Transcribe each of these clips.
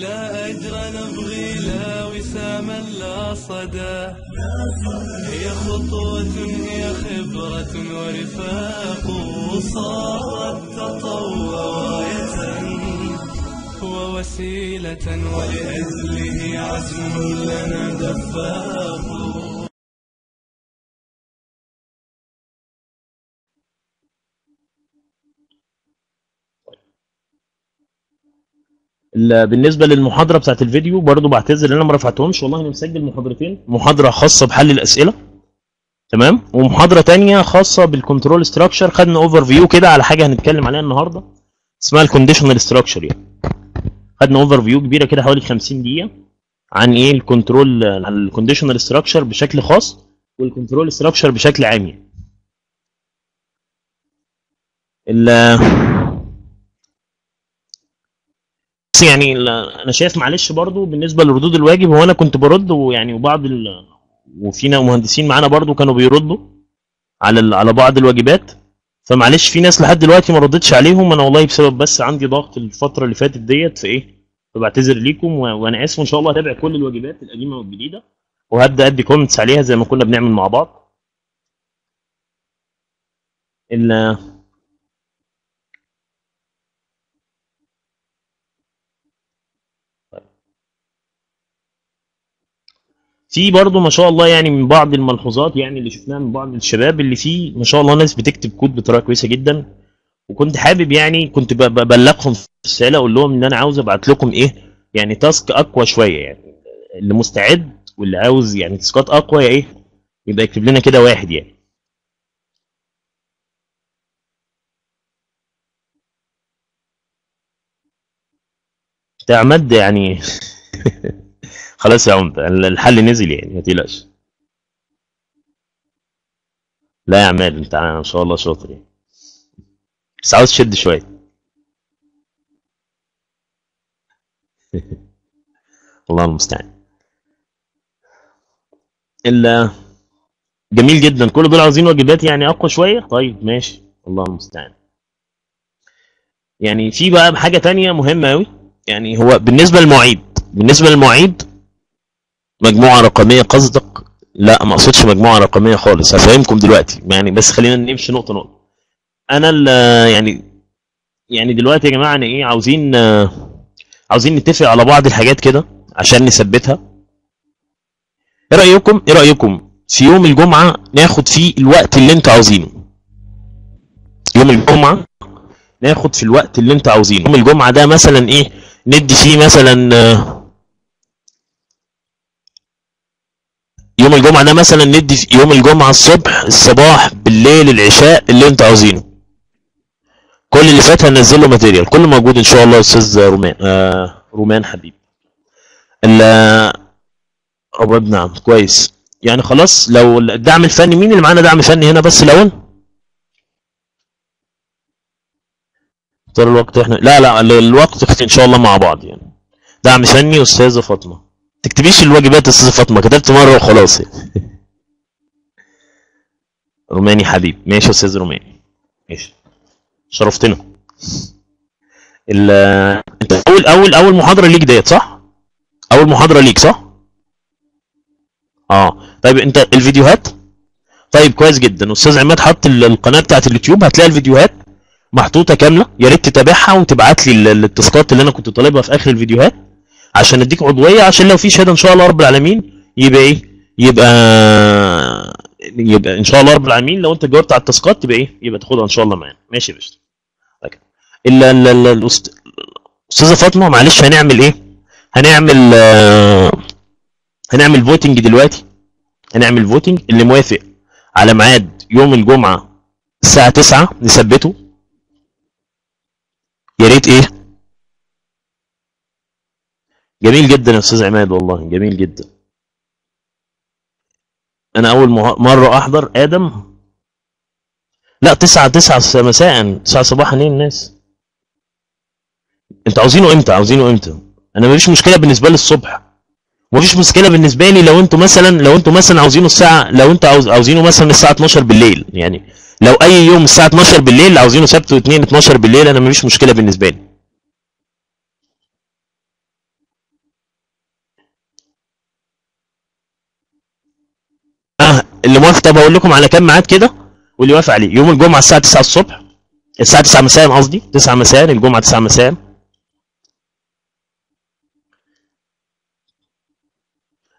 لا أجر نبغي لا وساما لا صدى. هي خطوة هي خبرة ورفاق صارت تطوع راية ووسيلة ولأجله عزم لنا دفاق. بالنسبة للمحاضرة بتاعت الفيديو برضو بعتذر إن أنا ما رفعتهمش. والله أنا مسجل محاضرتين. محاضرة خاصة بحل الأسئلة. تمام؟ ومحاضرة تانية خاصة بال control structure خدنا overview كده على حاجة هنتكلم عليها النهارده. اسمها ال conditional structure يعني. خدنا overview كبيرة كده حوالي 50 دقيقة عن إيه ال control عن ال conditional structure بشكل خاص وال control structure بشكل عام يعني ال- يعني أنا شايف معلش برضو بالنسبة لردود الواجب هو أنا كنت برد ويعني وبعض ال... وفينا مهندسين معانا برضو كانوا بيردوا على ال... على بعض الواجبات. فمعلش في ناس لحد دلوقتي ما ردتش عليهم أنا والله بسبب بس عندي ضغط الفترة اللي فاتت ديت فإيه فبعتذر ليكم و... وأنا آسف. وإن شاء الله هتابع كل الواجبات القديمة والجديدة وهبدأ أدي كومنتس عليها زي ما كنا بنعمل مع بعض. ال... في برضه ما شاء الله يعني من بعض الملحوظات يعني اللي شفناها من بعض الشباب اللي فيه ما شاء الله ناس بتكتب كود بطريقة كويسة جدا. وكنت حابب يعني كنت ببلغهم في الرسالة أقول لهم إن أنا عاوز أبعت لكم إيه يعني تاسك أقوى شوية يعني. اللي مستعد واللي عاوز يعني تاسكات أقوى يا إيه يبقى يكتب لنا كده واحد يعني. بتاع مد يعني. خلاص يا عمدة الحل نزل يعني ما تقلقش. لا يا عماد انت ما شاء الله شاطر يعني. بس عاوز تشد شوية. الله المستعان. ال جميل جدا. كل دول عاوزين واجبات يعني أقوى شوية؟ طيب ماشي. الله المستعان. يعني في بقى حاجة تانية مهمة قوي يعني هو بالنسبة للمواعيد بالنسبة للمواعيد مجموعة رقمية قصدك؟ لا ما أقصدش مجموعة رقمية خالص هفهمكم دلوقتي. يعني بس خلينا نمشي نقطة نقطة. أنا يعني يعني دلوقتي يا جماعة أنا إيه عاوزين عاوزين نتفق على بعض الحاجات كده عشان نثبتها. إيه رأيكم؟ إيه رأيكم؟ في يوم الجمعة ناخد فيه الوقت اللي أنتوا عاوزينه. يوم الجمعة ناخد في الوقت اللي أنتوا عاوزينه. يوم الجمعة ده مثلا إيه ندي فيه مثلا يوم الجمعة ده مثلا ندي في يوم الجمعة الصبح الصباح بالليل العشاء اللي أنتوا عاوزينه. كل اللي فات هننزل له ماتيريال. كله موجود إن شاء الله أستاذ رومان. آه رومان حبيب. ال رباب نعم كويس. يعني خلاص لو الدعم الفني مين اللي معانا دعم فني هنا بس؟ الأول طول الوقت إحنا لا لا ال- الوقت إن شاء الله مع بعض يعني. دعم فني أستاذة فاطمة. تكتبيش الواجبات يا استاذه فاطمة كتبت مرة وخلاص. يعني. روماني حبيب ماشي يا أستاذ روماني. ماشي. شرفتنا. ال أنت اول اول أول محاضرة ليك ديت صح؟ أول محاضرة ليك صح؟ آه. طيب أنت الفيديوهات؟ طيب كويس جدا. أستاذ عماد حط ال- القناة بتاعت اليوتيوب هتلاقي الفيديوهات محطوطة كاملة. يا ريت تتابعها وتبعت لي ال- التاسكات اللي أنا كنت طالبها في آخر الفيديوهات. عشان اديك عضوية عشان لو في شهادة إن شاء الله رب العالمين يبقى إيه؟ يبقى يبقى إن شاء الله رب العالمين لو أنت جاوبت على ال task ات تبقى إيه؟ يبقى تاخدها إن شاء الله معانا. ماشي يا باشا. طيب. ال ال- ال- الأست- الاستاذه فاطمة معلش هنعمل إيه؟ هنعمل هنعمل voting دلوقتي. هنعمل voting اللي موافق على ميعاد يوم الجمعة الساعة 9 نثبته. يا ريت إيه؟ جميل جدا يا أستاذ عماد والله جميل جدا. أنا أول مرة أحضر آدم؟ لا تسعة تسعة مساء تسعة صباحا إيه الناس؟ أنتوا عاوزينه إمتى؟ عاوزينه إمتى؟ أنا مفيش مشكلة بالنسبة لي الصبح. مفيش مشكلة بالنسبة لي لو أنتوا مثلا لو أنتوا مثلا عاوزينه الساعة لو أنتوا عاوز عاوزينه مثلا الساعة 12 بالليل يعني لو أي يوم الساعة 12 بالليل عاوزينه سبت واثنين 12 بالليل أنا مفيش مشكلة بالنسبة لي اللي موافق طب هقول لكم على كام ميعاد كده واللي يوافق عليه. يوم الجمعة الساعة 9 الصبح الساعة 9 مساء قصدي 9 مساء الجمعة 9 مساء.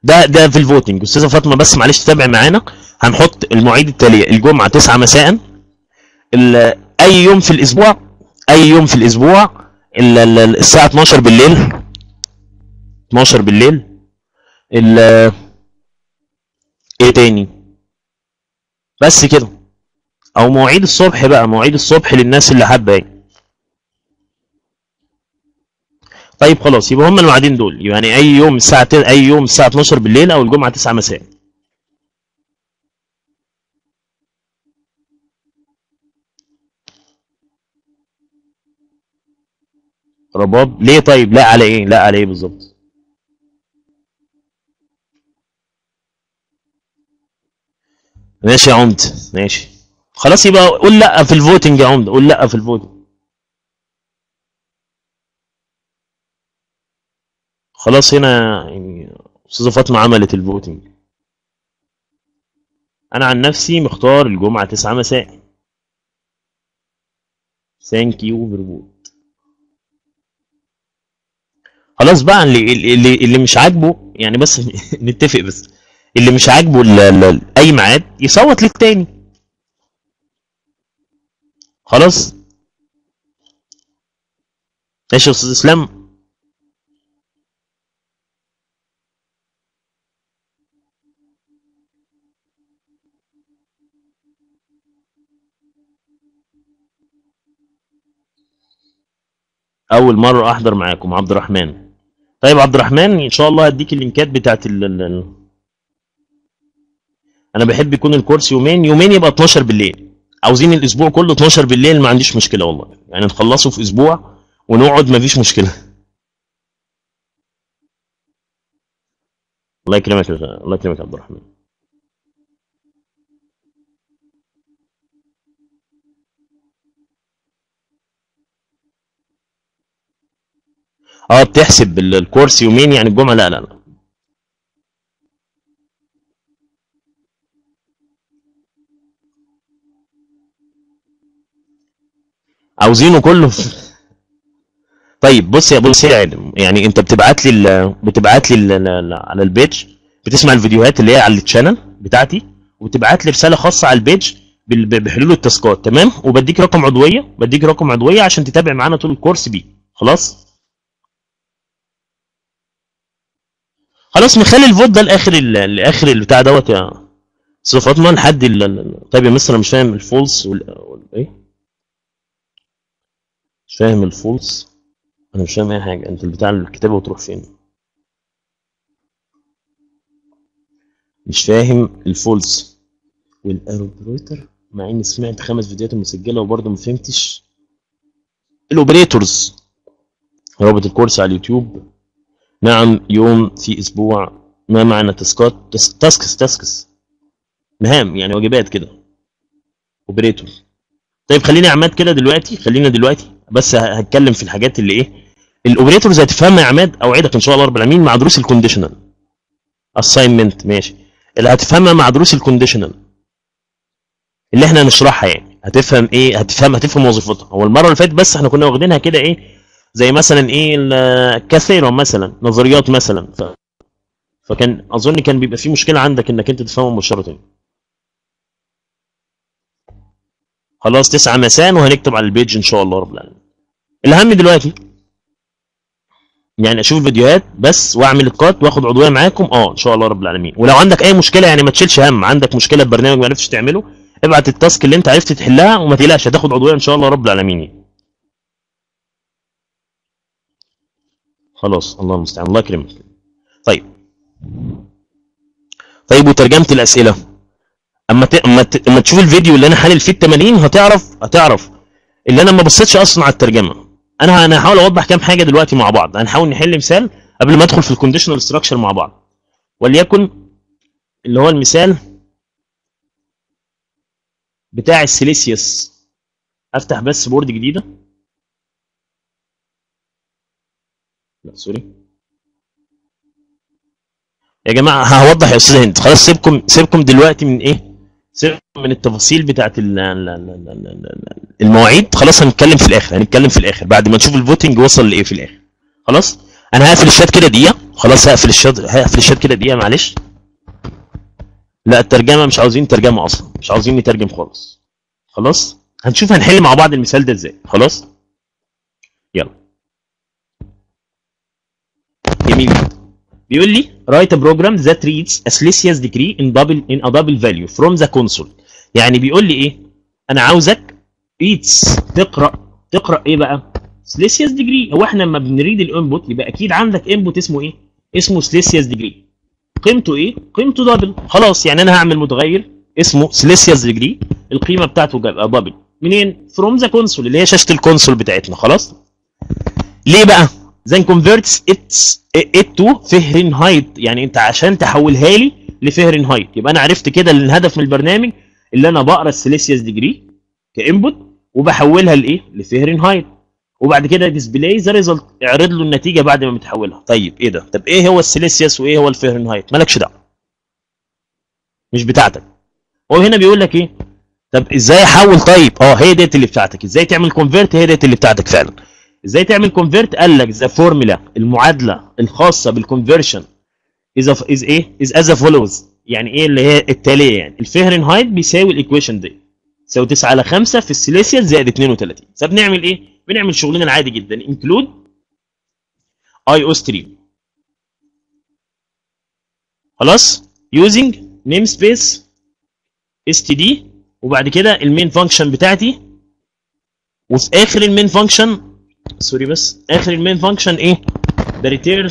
ده ده في الفوتنج. أستاذة فاطمة بس معلش تتابع معانا. هنحط المواعيد التالية. الجمعة 9 مساء. أي يوم في الأسبوع أي يوم في الأسبوع. ال- ال- الساعة 12 بالليل. 12 بالليل. ال إيه تاني؟ بس كده. أو مواعيد الصبح بقى مواعيد الصبح للناس اللي حابة يعني. طيب خلاص يبقى هم الميعادين دول. يعني أي يوم الساعة أي يوم الساعة 12 بالليل أو الجمعة 9 مساء. رباب. ليه طيب؟ لا على إيه؟ لا على إيه بالظبط؟ ماشي يا عمد ماشي. خلاص يبقى قول لأ في ال voting يا عمد قول لأ في ال voting. خلاص هنا يعني أستاذة فاطمة عملت ال voting. أنا عن نفسي مختار الجمعة 9 مساء. thank you for vote خلاص بقى اللي اللي اللي مش عاجبه يعني بس نتفق بس. اللي مش عاجبه أي ميعاد يصوت للتاني خلاص؟ ماشي يا أستاذ إسلام. أول مرة أحضر معاكم عبد الرحمن. طيب عبد الرحمن إن شاء الله هديك اللينكات بتاعت ال- أنا بحب يكون الكورس يومين يومين يبقى 12 بالليل. عاوزين الأسبوع كله 12 بالليل ما عنديش مشكلة والله. يعني نخلصه في أسبوع ونقعد ما فيش مشكلة. الله يكرمك الله يكرمك عبد الرحمن. آه بتحسب ال- course يومين يعني الجمعة؟ لا لا لا. عاوزينه كله. طيب بص يا بص يعني انت بتبعت لي بتبعت لي على ال page بتسمع الفيديوهات اللي هي على ال channel بتاعتي وتبعت لي رسالة خاصة على ال page بحلول ال task ات تمام؟ وبديك رقم عضوية بديك رقم عضوية عشان تتابع معانا طول ال course بيه. خلاص؟ خلاص نخلي ال vote ده لآخر لآخر البتاع دوت يا أستاذ فاطمة لحد طيب يا مستر أنا مش فاهم ال false إيه؟ مش فاهم ال false؟ أنا مش فاهم أي حاجة. أنت البتاع الكتابه وتروح فين؟ مش فاهم ال false. وال operator مع إني سمعت خمس فيديوهات مسجلة وبرضه ما فهمتش. ال operators. رابط ال course على اليوتيوب. نعم يوم في أسبوع. ما معنى task ات tasks tasks مهام يعني واجبات كده. operator. طيب خليني عماد كده دلوقتي خلينا دلوقتي. بس هتكلم في الحاجات اللي إيه؟ ال operators هتفهمها يا عماد أوعدك إن شاء الله رب العالمين مع دروس ال conditional assignment ماشي. اللي هتفهمها مع دروس ال conditional اللي إحنا هنشرحها يعني. هتفهم إيه؟ هتفهم هتفهم وظيفتها. هو المرة اللي فاتت بس إحنا كنا واخدينها كده إيه؟ زي مثلا إيه؟ الكاثيرون مثلا نظريات مثلا. ف... فكان أظن كان بيبقى في مشكلة عندك إنك أنت تفهمها مباشرة. خلاص 9 مساء وهنكتب على البيج إن شاء الله رب العالمين. الأهم دلوقتي يعني أشوف الفيديوهات بس وأعمل اسقاط وأخد عضوية معاكم. آه إن شاء الله رب العالمين. ولو عندك أي مشكلة يعني ما تشيلش هم. عندك مشكلة ببرنامج ما عرفتش تعمله ابعت ال task اللي أنت عرفت تحلها وما تقلقش هتاخد عضوية إن شاء الله رب العالمين. خلاص الله المستعان. الله يكرمك. طيب. طيب وترجمه الأسئلة. أما ت... أما, ت... أما تشوف الفيديو اللي أنا حالل فيه التمارين هتعرف هتعرف اللي أنا ما بصيتش أصلا على الترجمة. أنا أنا هحاول أوضح كام حاجة دلوقتي مع بعض. هنحاول نحل مثال قبل ما أدخل في ال conditional structure مع بعض. وليكن اللي هو المثال بتاع السيليسيوس. أفتح بس board جديدة. لا sorry. يا جماعة هوضح يا أستاذ هند. خلاص سيبكم سيبكم دلوقتي من إيه؟ سيبكم من التفاصيل بتاعت ال- ال- ال- ال- ال- ال- المواعيد خلاص هنتكلم في الآخر هنتكلم في الآخر. بعد ما نشوف ال voting وصل لإيه في الآخر. خلاص؟ أنا هقفل الشات كده دقيقة. خلاص هقفل الشات هقفل الشات كده دقيقة معلش. لا الترجمة مش عاوزين ترجمة أصلا مش عاوزين نترجم خالص. خلاص؟ هنشوف هنحل مع بعض المثال ده إزاي. خلاص؟ يلا. جميل. بيقول لي write a program that reads a Celsius degree in double in a double value from the console. يعني بيقول لي إيه؟ أنا عاوزك reads تقرأ تقرأ إيه بقى؟ Celsius degree. هو إحنا لما بن read ال input يبقى أكيد عندك input اسمه إيه؟ اسمه Celsius degree. قيمته إيه؟ قيمته double خلاص يعني أنا هعمل متغير اسمه Celsius degree. القيمة بتاعته تبقى double منين؟ from the console اللي هي شاشة ال console بتاعتنا. خلاص؟ ليه بقى؟ Then converts it it to Fahrenheit يعني انت عشان تحولها لي لفهرنهايت. يبقى أنا عرفت كده ان الهدف من البرنامج اللي أنا بقرا ال Celsius degree ك input وبحولها لإيه؟ لفهرنهايت. وبعد كده display the result اعرض له النتيجة بعد ما بتحولها. طيب إيه ده؟ طب إيه هو السيليسيوس وايه هو الفهرنهايت؟ مالكش دعوة. مش بتاعتك. هو هنا بيقول لك إيه؟ طب إزاي احول؟ طيب آه هي ديت اللي بتاعتك. إزاي تعمل convert هي ديت اللي بتاعتك فعلا. إزاي تعمل convert قال لك the formula المعادلة الخاصة بال conversion از از إيه از از follows يعني إيه اللي هي التالية يعني؟ الفهرنهايت بيساوي ال equation دي. تساوي 9 على 5 في السيليسيوس زائد 32 فبنعمل إيه؟ بنعمل شغلنا العادي جدا. include iostream خلاص؟ using namespace std وبعد كده ال main function بتاعتي. وفي آخر ال main function sorry بس. آخر ال main function إيه؟ ب return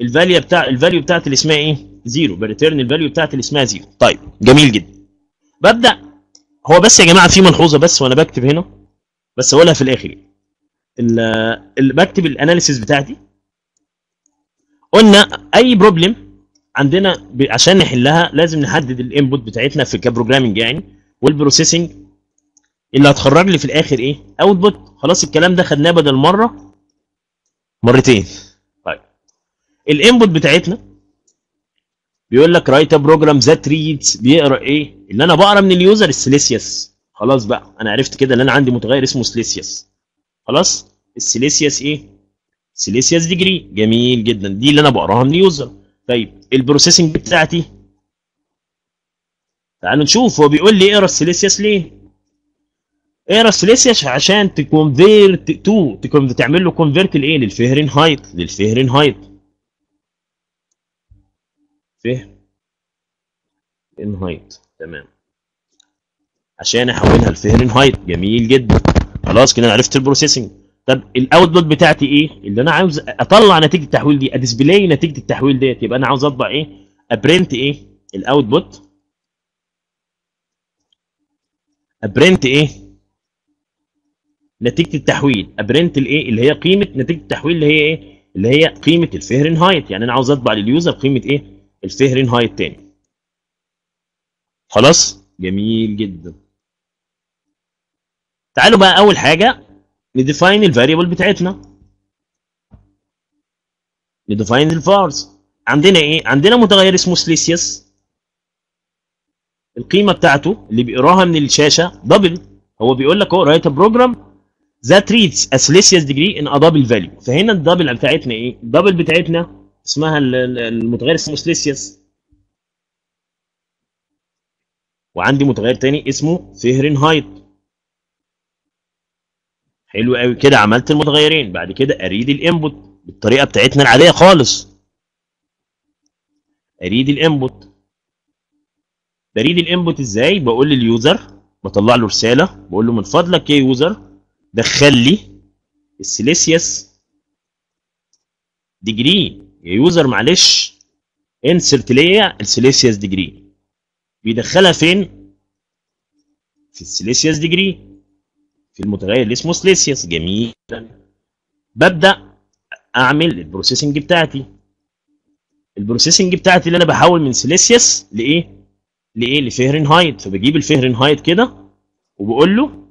ال value بتاع ال value بتاعت اللي اسمها إيه؟ zero ب return ال value بتاعت اللي اسمها zero طيب جميل جدا. ببدأ. هو بس يا جماعة في ملحوظة بس وأنا بكتب هنا. بس أقولها في الآخر. ال- بكتب ال analysis بتاعتي. قلنا أي problem عندنا عشان نحلها لازم نحدد ال input بتاعتنا في ك programming يعني وال processing اللي هتخرج لي في الآخر إيه؟ output خلاص الكلام ده خدناه بدل مرة. مرتين. طيب. ال input بتاعتنا بيقول لك write program that reads بيقرأ إيه؟ اللي أنا بقرأ من ال user ال Celsius خلاص بقى. أنا عرفت كده ان أنا عندي متغير اسمه سيليسيوس خلاص؟ السيليسيوس إيه؟ Celsius degree جميل جدا. دي اللي أنا بقراها من ال user. طيب. ال processing بتاعتي. تعالوا نشوف. هو بيقول لي اقرأ السيليسيوس ليه؟ اقرا السيليسيوس عشان ت convert to تكون تعمل له convert لإيه؟ لل Fahrenheit لل Fahrenheit Fahrenheit تمام. عشان أحولها لفهرنهايت جميل جدا. خلاص كده أنا عرفت ال processing طب ال output بتاعتي إيه؟ اللي أنا عاوز أطلع نتيجة التحويل دي ا display نتيجة التحويل ديت. يبقى أنا عاوز أطبع إيه؟ أ print إيه؟ ال output أ print إيه؟ نتيجة التحويل. أ print الإيه؟ اللي هي قيمة نتيجة التحويل اللي هي إيه؟ اللي هي قيمة الفهرنهايت. يعني أنا عاوز أطبع لل user قيمة إيه؟ الفهرنهايت تاني. خلاص؟ جميل جدا. تعالوا بقى أول حاجة ن define ال variable بتاعتنا. ن define ال vars عندنا إيه؟ عندنا متغير اسمه سليسيوس. القيمة بتاعته اللي بيقراها من الشاشة double هو بيقول لك أهو write program that reads a Celsius degree in a double value. فهنا ال double بتاعتنا إيه؟ ال double بتاعتنا اسمها ال- ال- المتغير اسمه سليسيوس وعندي متغير تاني اسمه فهرنهايت حلو قوي كده عملت المتغيرين. بعد كده أ read ال input بالطريقة بتاعتنا العادية خالص. أ read ال input. ب read ال input إزاي؟ بقول لل user بطلع له رسالة بقول له من فضلك يا user دخل لي ال Celsius degree يا user معلش insert ليا ال Celsius degree بيدخلها فين؟ في ال Celsius degree في المتغير اللي اسمه سليسيوس جميل ببدأ أعمل ال processing بتاعتي. ال processing بتاعتي اللي أنا بحول من سليسيوس لإيه؟ لإيه؟ لفهرنهايت. فبجيب الفهرنهايت كده وبقول له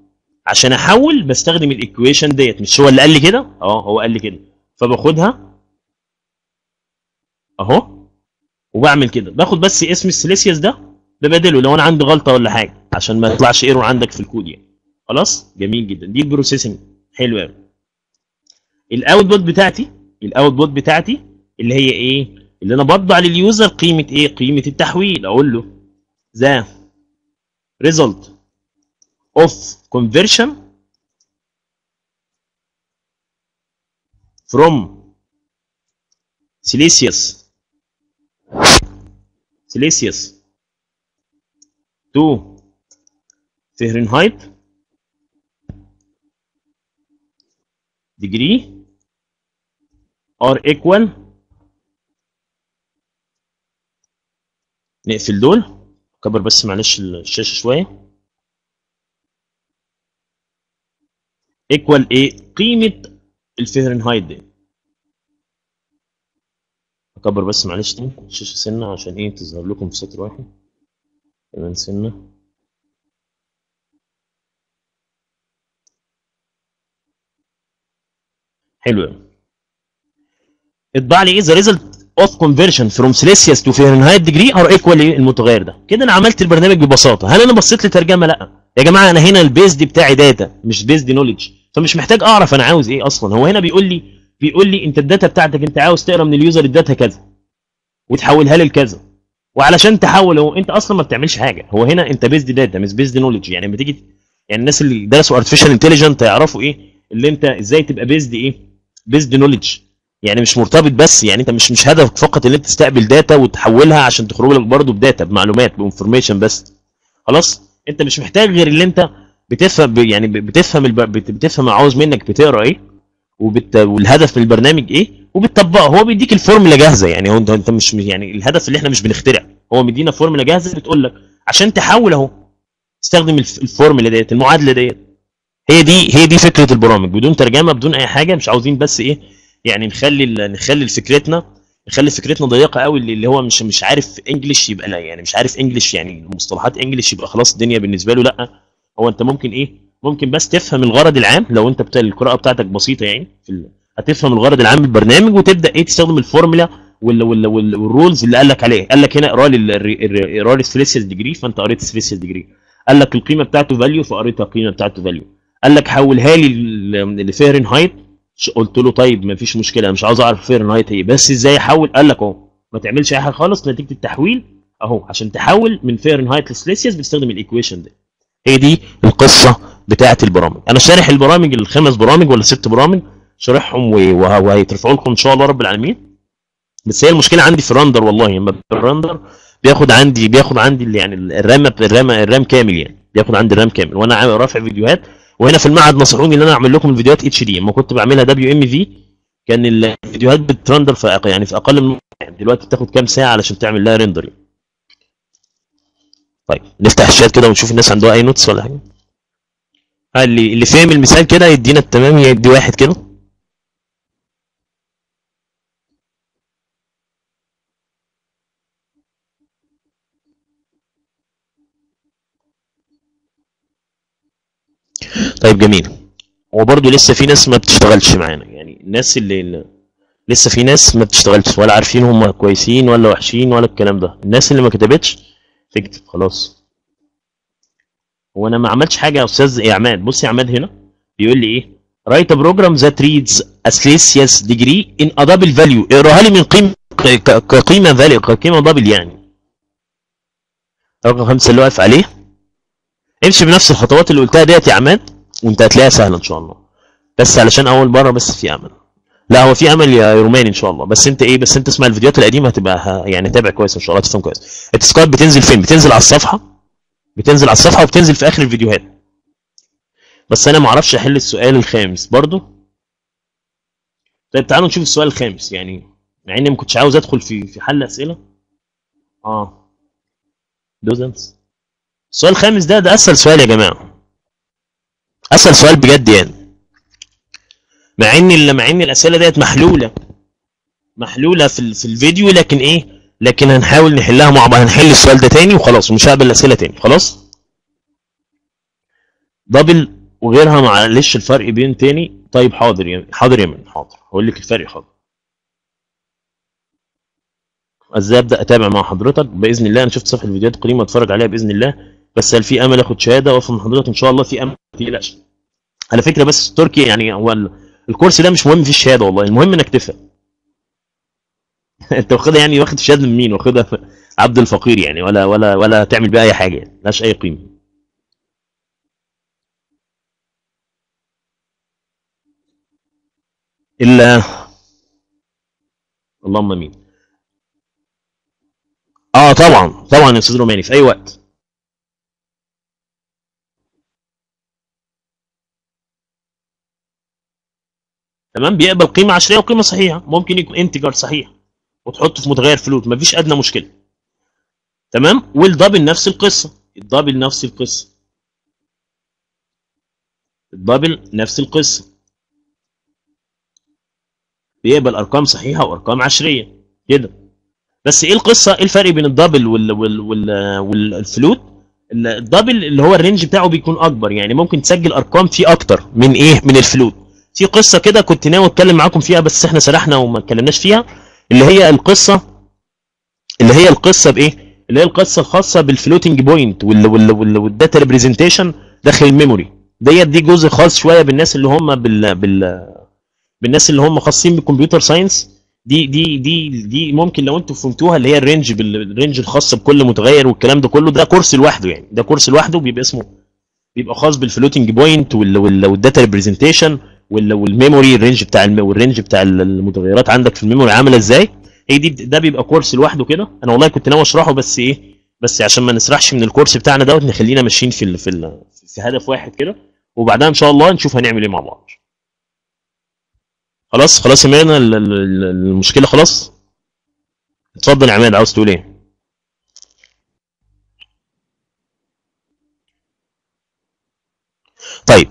عشان احول بستخدم ال equation ديت. مش هو اللي قال لي كده؟ آه هو قال لي كده. فباخدها اهو وبعمل كده. باخد بس اسم السيليسيوس ده ببدله لو أنا عندي غلطة ولا حاجة عشان ما يطلعش error عندك في الكود يعني. خلاص؟ جميل جدا. دي ال processing حلو قوي ال output بتاعتي ال output بتاعتي اللي هي إيه؟ اللي أنا بطبع لل user قيمة إيه؟ قيمة التحويل. أقول له the result. Of conversion from Celsius Celsius to Fahrenheit degree are equal نقفل دول كبر بس معلش الشاشة شوية equal إيه قيمة الفهرنهايت دي. أكبر بس معلش تاني الشاشة سنة عشان إيه تظهر لكم في سطر واحد. كمان سنة. حلو. قوي اطبع لي إيه the result of conversion from Celsius to Fahrenheit degree are equal المتغير ده. كده أنا عملت البرنامج ببساطة. هل أنا بصيت لترجمة؟ لأ. يا جماعة أنا هنا ال based بتاعي data مش based knowledge فمش محتاج اعرف أنا عاوز إيه أصلا. هو هنا بيقول لي بيقول لي انت ال data بتاعتك انت عاوز تقرا من ال user ال data كذا وتحولها لكذا. وعلشان تحول هو انت أصلا ما بتعملش حاجة. هو هنا انت based data مش based knowledge يعني لما تيجي يعني الناس اللي درسوا artificial intelligent يعرفوا إيه؟ اللي انت إزاي تبقى based إيه؟ based knowledge يعني مش مرتبط بس يعني انت مش مش هدفك فقط ان انت تستقبل data وتحولها عشان تخرج لك برضه ب data بمعلومات ب information بس. خلاص؟ انت مش محتاج غير اللي انت بتفهم يعني بتفهم بتفهم عاوز منك بتقرا إيه وبت... والهدف من البرنامج إيه وبتطبقه. هو بيديك الفورمولا جاهزة. يعني هو انت مش يعني الهدف اللي إحنا مش بنخترع. هو مدينا فورمولا جاهزة بتقول لك عشان تحول اهو استخدم الف- الفورمولا ديت المعادلة ديت. هي دي هي دي فكرة البرامج. بدون ترجمة بدون أي حاجة مش عاوزين بس إيه يعني نخلي نخلي فكرتنا نخلي فكرتنا ضيقة قوي اللي هو مش مش عارف English يبقى لا يعني مش عارف English يعني مصطلحات English يبقى خلاص الدنيا بالنسبة له لأ. هو انت ممكن إيه؟ ممكن بس تفهم الغرض العام لو انت بتاع القراءة بتاعتك بسيطة يعني في ال... هتفهم الغرض العام من البرنامج وتبدأ إيه تستخدم الفورمولا وال وال وال وال rules اللي قال لك عليه قال لك هنا اقرأ لي اقرأ لي ال Celsius degree فانت قريت ال Celsius degree قال لك القيمة بتاعته value فقريت القيمة بتاعته value قال لك حولها لي ل- ل Fahrenheit ش- قلت له طيب ما فيش مشكلة مش عاوز أعرف Fahrenheit إيه بس إزاي احول قال لك أهو ما تعملش أي حاجة خالص نتيجة التحويل أهو عشان تحول من Fahrenheit ل Celsius بتستخدم ال equation دي هي دي القصة بتاعة البرامج. أنا شارح البرامج الخمس برامج ولا ست برامج شارحهم وهيترفعوا لكم إن شاء الله رب العالمين. بس هي المشكلة عندي في ال render والله لما ال render بياخد عندي بياخد عندي يعني ال RAM ال RAM ال RAM كامل يعني. بياخد عندي ال RAM كامل. وأنا رافع فيديوهات. وهنا في المعهد نصحوني إن أنا أعمل لكم الفيديوهات HD. اما كنت بعملها WMV كان الفيديوهات بت render في يعني في أقل من يعني دلوقتي بتاخد كام ساعة علشان تعمل لها render يعني. طيب نفتح الشات كده ونشوف الناس عندها أي notes ولا حاجة. اللي اللي فاهم المثال كده يدينا التمام يدي واحد كده. طيب جميل. هو برضه لسه في ناس ما بتشتغلش معانا. يعني الناس اللي اللي- لسه في ناس ما بتشتغلش ولا عارفين هم كويسين ولا وحشين ولا الكلام ده. الناس اللي ما كتبتش تكتب خلاص. هو أنا ما عملتش حاجة يا أستاذ يا عماد؟ بص يا عماد هنا بيقول لي إيه؟ That reads a Celsius degree in a double value. اقراها لي من قيمه كقيمة value كقيمة double يعني. رقم خمسة اللي واقف عليه. امشي بنفس الخطوات اللي قلتها ديت يا عماد وانت هتلاقيها سهلة إن شاء الله. بس علشان أول مرة بس في أمل. لا هو في أمل يا روماني إن شاء الله. بس أنت إيه بس أنت اسمع الفيديوهات القديمة هتبقى يعني تابع كويس إن شاء الله تفهم كويس. التسكات بتنزل فين؟ بتنزل على الصفحة؟ بتنزل على الصفحة وبتنزل في آخر الفيديوهات. بس أنا ما أعرفش أحل السؤال الخامس. برضو؟ طيب تعالوا نشوف السؤال الخامس. يعني مع إني ما كنتش عاوز أدخل في في حل أسئلة. آه. dozens السؤال الخامس ده ده أسهل سؤال يا جماعة. أسهل سؤال بجد يعني. مع إن مع إن الأسئلة ديت محلولة. محلولة في في الفيديو لكن إيه؟ لكن هنحاول نحلها مع بعض. هنحل السؤال ده تاني وخلاص ومش هقبل الأسئلة تاني. خلاص؟ double وغيرها معلش الفرق بين تاني. طيب حاضر يا حاضر يا من حاضر. هقول لك الفرق حاضر. إزاي أبدأ أتابع مع حضرتك؟ بإذن الله أنا شفت صفحة الفيديوهات القديمة أتفرج عليها بإذن الله. بس هل في أمل آخد شهادة؟ وأفهم من حضرتك إن شاء الله في أمل. ما تقلقش. على فكرة بس تركي يعني هو الكورس ده مش مهم فيه الشهاده والله. المهم إنك تفهم. أنت واخدها يعني واخد الشهاده من مين؟ واخدها عبد الفقير يعني ولا ولا ولا تعمل بيها أي حاجة يعني ملهاش أي قيمة. إلا اللهم آمين. آه طبعا طبعا يا أستاذ روماني في أي وقت. تمام؟ بيقبل قيمة عشرية وقيمة صحيحة. ممكن يكون انتجر صحيح وتحطه في متغير فلوت. مفيش أدنى مشكلة. تمام؟ والدبل نفس القصة. الدبل نفس القصة. ال double نفس القصة. بيقبل أرقام صحيحة وأرقام عشرية. كده. بس إيه القصة؟ إيه الفرق بين ال double وال وال وال وال float ال double اللي هو ال range بتاعه بيكون أكبر. يعني ممكن تسجل أرقام فيه أكتر. من إيه؟ من ال float. في قصة كده كنت ناوي أتكلم معاكم فيها بس إحنا سرحنا وما اتكلمناش فيها اللي هي القصة اللي هي القصة بإيه؟ اللي هي القصة الخاصة بال floating point وال وال وال وال data representation داخل ال memory. ديت دي جزء خاص شوية بالناس اللي هم بال بال بالناس اللي هم خاصين بال computer science. دي دي دي دي ممكن لو أنتوا فهمتوها اللي هي ال range بال range الخاص بكل متغير والكلام ده كله ده course لوحده يعني. ده course لوحده بيبقى اسمه بيبقى خاص بال floating point وال وال وال data representation وال memory ال range بتاع الم وال range بتاع المتغيرات عندك في ال memory عاملة إزاي؟ هي دي ده بيبقى course لوحده كده. أنا والله كنت ناوي أشرحه بس إيه بس عشان ما نسرحش من الكورس بتاعنا دوت نخلينا ماشيين في في في هدف واحد كده. وبعدها إن شاء الله نشوف هنعمل إيه مع بعض. خلاص؟ خلاص يا ال- المشكلة خلاص؟ اتفضل يا عماد عاوز تقول إيه؟ طيب.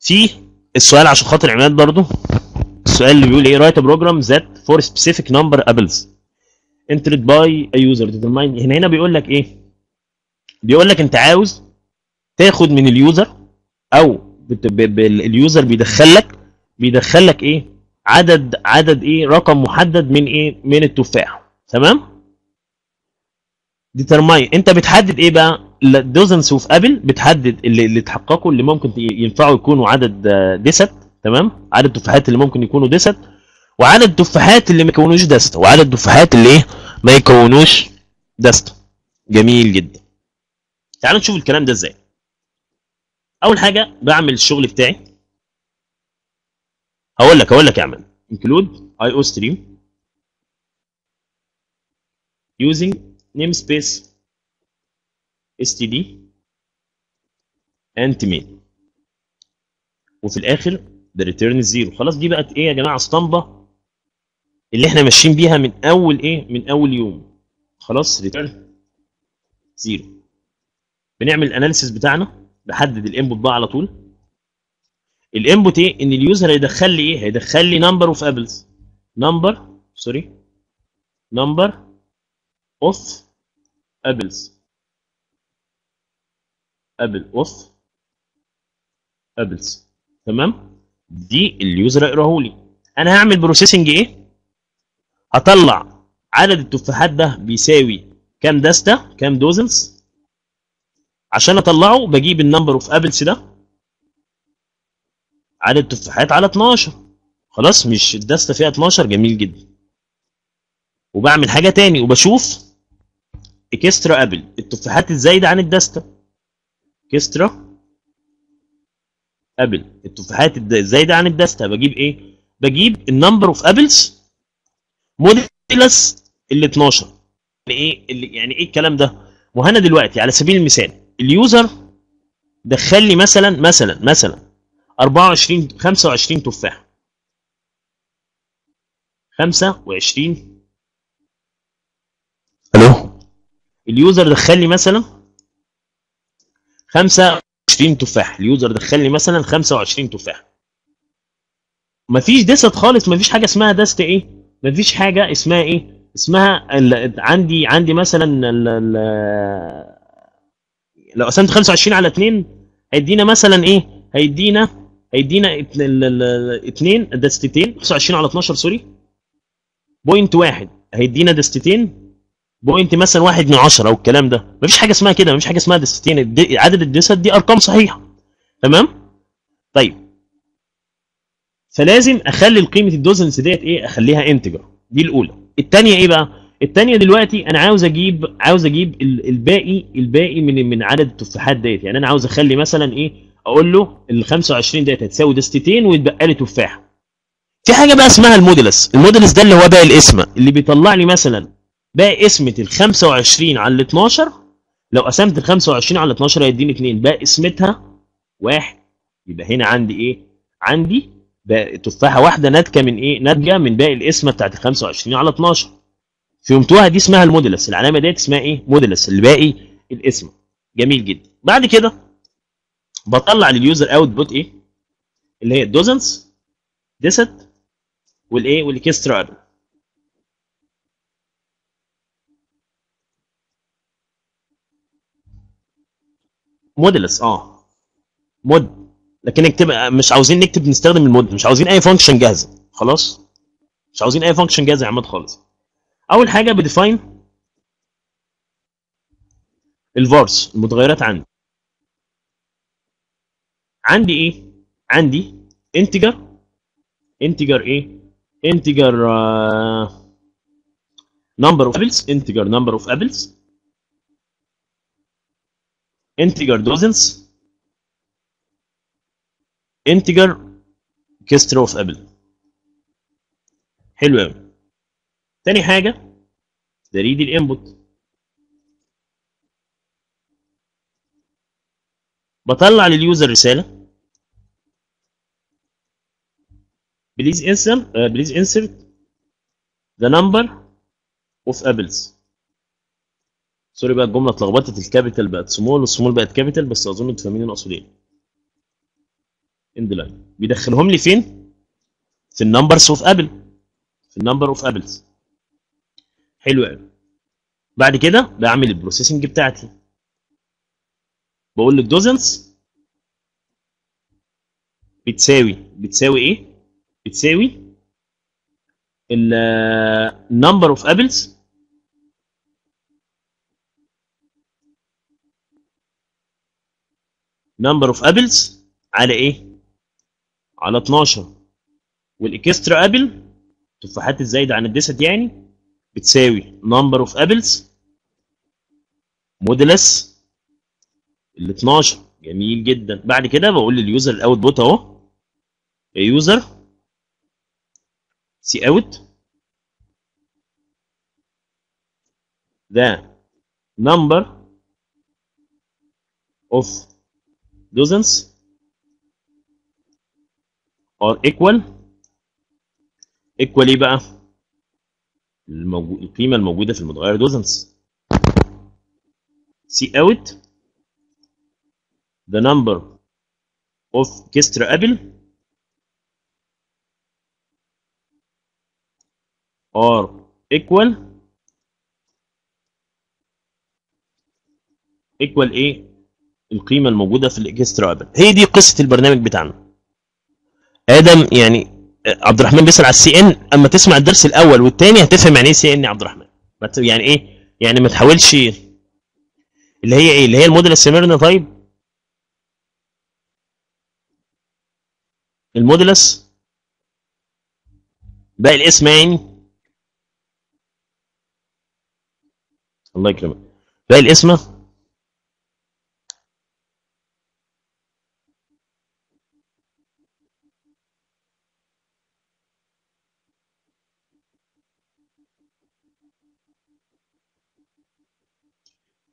في السؤال عشان خاطر عماد برضو. السؤال اللي بيقول إيه؟ program that for specific number apples. Entered by a user. Determine هنا هنا بيقول لك إيه؟ بيقول لك أنت عاوز تاخد من ال user أو ال user بيدخل لك بيدخل لك إيه؟ عدد عدد إيه؟ رقم محدد من إيه؟ من التفاح. تمام؟ determine أنت بتحدد إيه بقى؟ dozens of apple بتحدد اللي, اللي تحققوا اللي ممكن ينفعوا يكونوا عدد آه، دستة تمام؟ عدد التفاحات اللي ممكن يكونوا دست وعدد التفاحات اللي ما يكونوش دست وعدد التفاحات اللي إيه؟ ما يكونوش دست جميل جدا. تعالوا نشوف الكلام ده إزاي. أول حاجة بعمل الشغل بتاعي. هقول لك هقول لك اعمل include io stream using namespace std and main وفي الآخر ده return zero خلاص دي بقت إيه يا جماعة؟ أسطمبة اللي إحنا ماشيين بيها من أول إيه؟ من أول يوم. خلاص return zero بنعمل ال analysis بتاعنا بحدد ال input بقى على طول. ال input إيه؟ إن ال user هيدخل لي إيه؟ هيدخل لي number of apples number sorry number of apples apple of apples تمام؟ دي ال user يقراه لي. أنا هعمل processing إيه؟ هطلع عدد التفاحات ده بيساوي كام دستة كام dozens عشان أطلعه بجيب ال number of apples ده. عدد تفاحات على 12 خلاص مش الدستة فيها 12 جميل جدا. وبعمل حاجة تاني وبشوف extra apple التفاحات الزايدة عن الدستة extra apple. التفاحات الزايدة عن الدستة بجيب إيه؟ بجيب ال number of apples modulus ال 12 يعني إيه؟ اللي يعني إيه الكلام ده؟ وهنا دلوقتي على سبيل المثال ال user دخل لي مثلا مثلا مثلا 24 25 تفاح. 25 ألو؟ ال user دخل لي مثلا 25 تفاح. ال user دخل لي مثلا 25 تفاح. مفيش دست خالص مفيش حاجة اسمها دست إيه؟ مفيش حاجة اسمها إيه؟ اسمها. عندي عندي مثلا ال... ال... لو قسمت 25 على 2 هيدينا مثلا إيه؟ هيدينا هيدينا ات- ال- ال- ال- اتنين دستتين 25 على 12 sorry. point واحد هيدينا دستتين point مثلا واحد من عشرة أو الكلام ده مفيش حاجة اسمها كده مفيش حاجة اسمها دستتين الد- عدد الدست دي أرقام صحيحة تمام؟ طيب. فلازم أخلي قيمه ال dozens ديت إيه؟ أخليها integer دي الأولى. الثانية إيه بقى؟ الثانية دلوقتي أنا عاوز أجيب عاوز أجيب ال- الباقي الباقي من من عدد التفاحات ديت. يعني أنا عاوز أخلي مثلا إيه؟ أقول له ال 25 ديت هتساوي دستتين ويتبقى لي تفاحة. في حاجة بقى اسمها ال modulus ال modulus ده اللي هو باقي القسمة. اللي بيطلع لي مثلا باقي قسمه ال 25 على ال 12 لو قسمت ال 25 على 12 هيديني 2 باقي قسمتها واحد. يبقى هنا عندي إيه؟ عندي تفاحة واحدة ناتجة من إيه؟ ناتجة من باقي القسمة بتاعت ال 25 على 12 فهمتوها دي اسمها ال modulus العلامة ديت اسمها إيه؟ modulus اللي باقي القسمة. جميل جدا. بعد كده بطلع لل user output إيه؟ اللي هي ال dozens ديت والإيه؟ وال extra modulus آه. mod. لكن نكتب مش عاوزين نكتب نستخدم ال mod. مش عاوزين أي function جاهزة. خلاص؟ مش عاوزين أي function جاهزة يا عماد خالص. أول حاجة ب define ال vars المتغيرات عندي. عندي إيه؟ عندي integer integer إيه؟ انتجر number of apples. integer number of apples. Integer dozens. Integer extra of apple حلو قوي تاني حاجة. ده read ال input بطلع لل user رسالة. please insert please insert the number of apples. sorry بقى الجملة اتلخبطت. ال capital بقت small وال small بقت capital بس أظن أنتوا فاهمين أقصد إيه end line بيدخلهم لي فين؟ في ال numbers of apple في ال number of apples حلو قوي بعد كده بعمل ال processing بتاعتي. بقول لل dozens بتساوي بتساوي إيه؟ بتساوي ال number of apples number of apples على إيه؟ على 12 وال extra apple التفاحات الزايدة عن الدست يعني بتساوي number of apples modulus ال 12 جميل جدا. بعد كده بقول لل user ال output اهو user c out the number of dozens are equal equal إيه بقى الموجود القيمه الموجوده في المتغير dozens see out the number of apple are equal equal إيه القيمة الموجودة في الإكسترا ابل هي دي قصة البرنامج بتاعنا. آدم يعني عبد الرحمن بيسأل على السي إن. أما تسمع الدرس الأول والثاني هتفهم يعني إيه سي إن يا عبد الرحمن يعني إيه؟ يعني ما تحاولش اللي هي إيه؟ اللي هي الموديل السميرنا طيب. الموديلس. باقي الاسم يعني. الله يكرمك. باقي الاسم.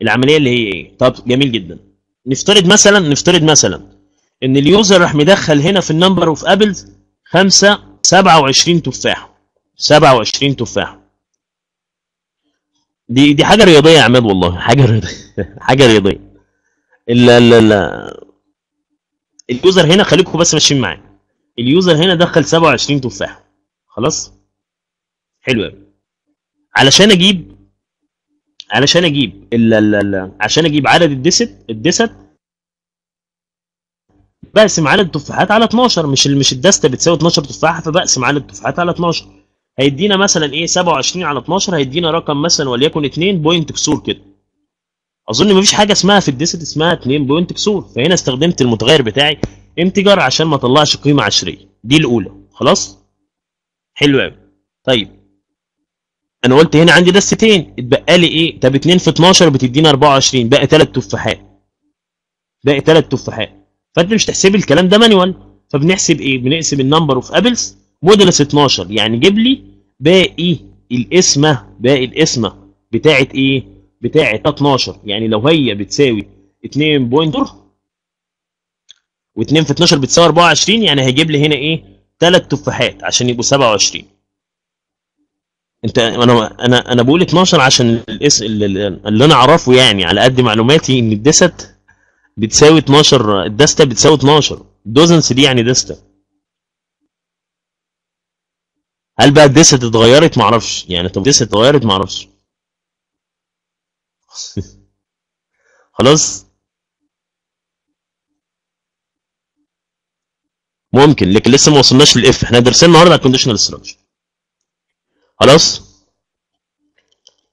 العملية اللي هي إيه؟ طب جميل جدا. نفترض مثلا نفترض مثلا إن ال user راح مدخل هنا في ال number of apples 5 27 تفاح. 27 تفاح. دي دي حاجة رياضية يا عماد والله. حاجة رياضية. حاجة رياضية. ال ال ال ال user هنا خليكم بس ماشيين معايا. ال user هنا دخل 27 تفاح. خلاص؟ حلو قوي علشان أجيب علشان أجيب ال ال عشان أجيب عدد الدست الدست بقسم عدد التفاحات على 12 مش مش الدستة بتساوي 12 تفاحة فبقسم عدد التفاحات على 12 هيدينا مثلا إيه 27 على 12 هيدينا رقم مثلا وليكن 2 point كسور كده. أظن مفيش حاجة اسمها في الدست اسمها 2 point كسور. فهنا استخدمت المتغير بتاعي integer عشان ما اطلعش قيمة عشرية. دي الأولى. خلاص؟ حلو قوي طيب. أنا قلت هنا عندي دستتين اتبقى لي إيه؟ طب 2 في 12 بتدينا 24 باقي 3 تفاحات. باقي 3 تفاحات. فأنت مش تحسب الكلام ده manual فبنحسب إيه؟ بنقسم ال number of apples modulus 12 يعني جيب لي باقي القسمة باقي القسمة بتاعه إيه؟ بتاعه 12 يعني لو هي بتساوي 2 point و2 في 12 بتساوي 24 يعني هيجيب لي هنا إيه؟ ثلاث تفاحات عشان يبقوا 27 انت أنا أنا أنا بقول 12 عشان اللي, أنا اعرفه يعني على قد معلوماتي ان الدست بتساوي 12 الدسته بتساوي 12 dozens دي يعني دسته هل بقى الدسته اتغيرت؟ ما أعرفش يعني طب الدسته اتغيرت؟ ما أعرفش خلاص. ممكن لكن لسه ما وصلناش لل if. إحنا درسنا النهارده على ال conditional structure خلاص؟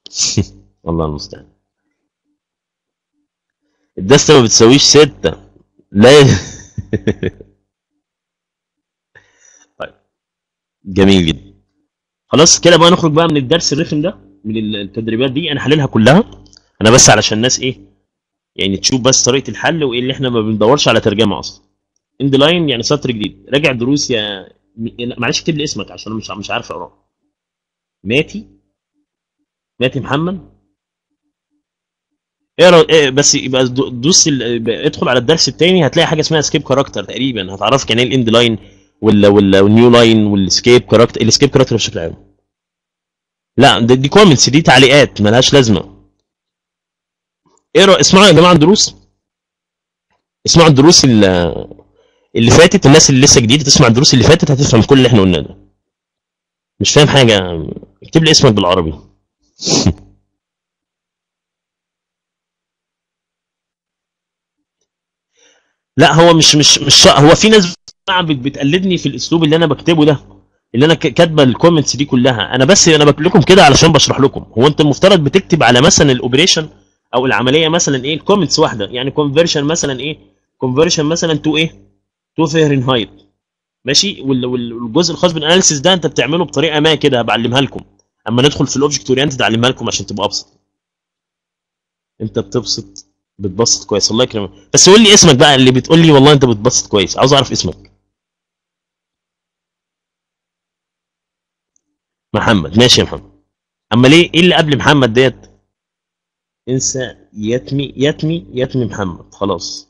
والله المستعان. الدستة ما بتساويش ستة. لا. طيب. جميل جدا. خلاص كده بقى نخرج بقى من الدرس الرخم ده من التدريبات دي. أنا حللها كلها. أنا بس علشان الناس إيه يعني تشوف بس طريقة الحل وإيه اللي إحنا ما بندورش على ترجمة أصلا. end line يعني سطر جديد. راجع دروس يا معلش اكتب لي اسمك عشان مش مش عارف أقرأه. ماتي؟ ماتي محمد؟ اقرا إيه بس يبقى دوس. ادخل على الدرس الثاني هتلاقي حاجة اسمها escape character تقريبا. هتعرفك يعني إيه ال end line ولا ولا وال new line وال escape character ال escape character بشكل عام. لا دي, كومنتس دي تعليقات ملهاش لازمة. اقرأ اسمعوا يا جماعة الدروس. اسمعوا الدروس اللي فاتت الناس اللي لسه جديدة تسمع الدروس اللي فاتت هتفهم كل اللي إحنا قلناه ده. مش فاهم حاجة. اكتب لي اسمك بالعربي. لا هو مش مش مش هو في ناس بتقلدني في الاسلوب اللي أنا بكتبه ده اللي أنا كاتبه ال comments دي كلها. أنا بس أنا بكتب لكم كده علشان بشرح لكم. هو انت المفترض بتكتب على مثلا ال operation أو العملية مثلا إيه؟ ال comments واحدة. يعني conversion مثلا إيه؟ conversion مثلا to إيه؟ to Fahrenheit ماشي؟ والجزء الخاص بال analysis ده انت بتعمله بطريقة ما كده بعلمها لكم. اما ندخل في ال object oriented اعلمها لكم عشان تبقى أبسط. انت بتبسط بتبسط كويس. الله يكرمك بس قول لي اسمك بقى اللي بتقول لي والله انت بتبسط كويس. عاوز أعرف اسمك. محمد. ماشي يا محمد. أما ليه؟ إيه اللي قبل محمد ديت؟ إنسى يتمي يتمي يتمي محمد. خلاص.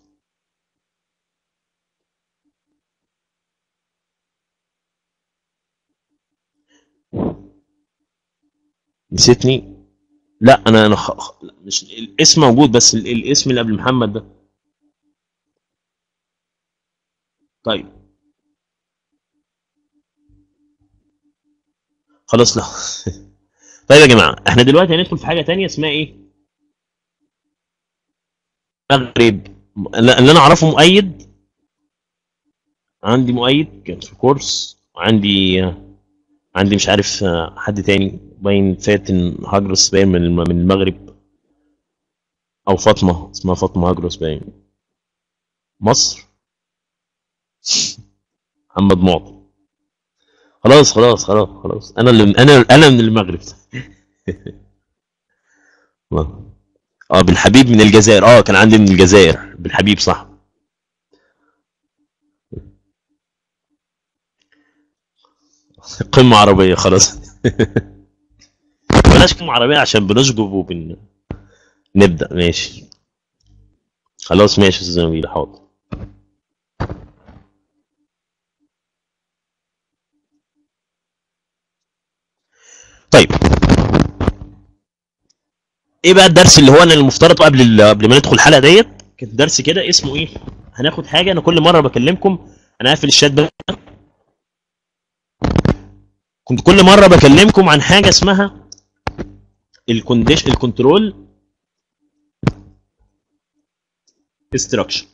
نسيتني؟ لا أنا أنا خ... مش الاسم موجود بس ال... الاسم اللي قبل محمد ده. طيب. خلاص لا. طيب يا جماعة إحنا دلوقتي هندخل في حاجة تانية اسمها إيه؟ مغرب. اللي أنا أعرفه مؤيد. عندي مؤيد كان في كورس. وعندي عندي مش عارف حد تاني باين فاتن هجرس باين من من المغرب. أو فاطمة اسمها فاطمة هجرس باين. مصر؟ محمد معطي. خلاص خلاص خلاص خلاص. أنا اللي أنا أنا من المغرب. آه بالحبيب من الجزائر. آه كان عندي من الجزائر. بالحبيب صح. قمة عربية خلاص. بلاش قمة عربية عشان بنشجب وبن نبدأ ماشي. خلاص ماشي أستاذ نبيل حاضر. طيب. إيه بقى الدرس اللي هو أنا المفترض قبل قبل ما ندخل الحلقة ديت؟ كان درس كده اسمه إيه؟ هناخد حاجة أنا كل مرة بكلمكم أنا قافل الشات بقى كنت كل مرة بكلمكم عن حاجة اسمها ال condition ال control structure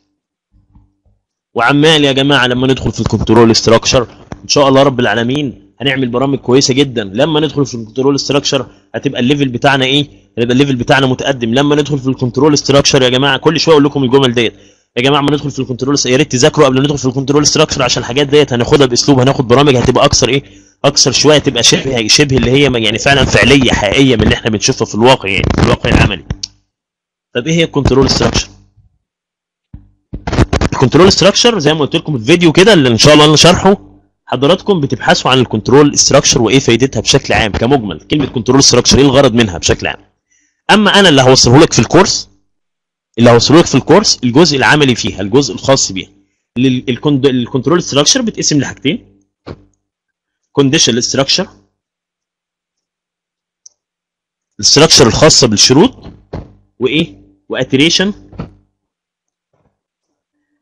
وعمال يا جماعة لما ندخل في ال control structure إن شاء الله رب العالمين هنعمل برامج كويسة جدا. لما ندخل في ال control structure هتبقى ال level بتاعنا إيه؟ هيبقى ال level بتاعنا متقدم. لما ندخل في ال control structure يا جماعة كل شوية أقول لكم الجمل ديت. يا جماعة ما ندخل في ال control يا ريت تذاكروا قبل ما ندخل في ال control structure عشان الحاجات ديت هناخدها بأسلوب هناخد برامج هتبقى أكثر إيه؟ أكثر شوية تبقى شبه شبه اللي هي يعني فعلا فعلية حقيقية من اللي إحنا بنشوفها في الواقع يعني في الواقع العملي. طب إيه هي ال control structure ال control structure زي ما قلت لكم في الفيديو كده اللي إن شاء الله أنا شارحه حضراتكم بتبحثوا عن ال control structure وإيه فائدتها بشكل عام كمجمل كلمة control structure إيه الغرض منها بشكل عام؟ أما أنا اللي هوصله لك في ال course اللي هوصله لك في ال course الجزء العملي فيها الجزء الخاص بيها. ال control structure بتقسم لحاجتين. condition structure ال structure الخاصه بالشروط وإيه؟ و iteration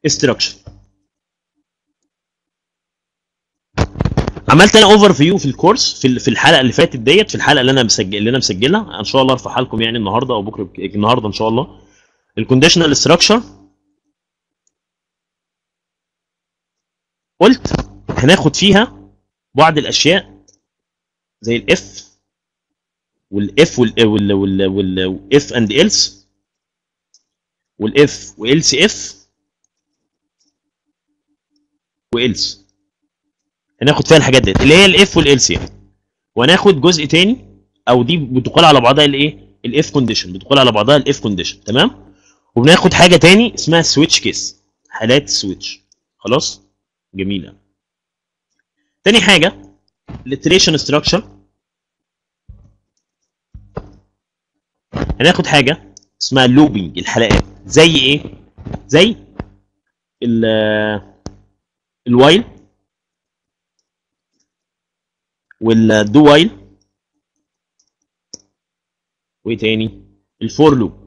structure عملت أنا overview في ال course في في الحلقة اللي فاتت ديت في الحلقة اللي أنا مسجل اللي أنا مسجلها. إن شاء الله أرفعها لكم يعني النهارده أو بكرة النهارده إن شاء الله. ال conditional structure قلت هناخد فيها بعض الأشياء زي ال if والاف وال وال وال وال if and else وال if و else if و else هناخد فيها الحاجات ديت اللي هي ال if وال else يعني. وهناخد جزء تاني أو دي بتقال على بعضها الايه ال if condition بتقال على بعضها ال if condition تمام؟ وبناخد حاجة تاني اسمها switch case حالات ال switch خلاص؟ جميلة. تاني حاجة ال iteration structure هناخد حاجة اسمها ال looping الحلقات. زي إيه؟ زي ال ال while وال do while وإيه تاني؟ ال for loop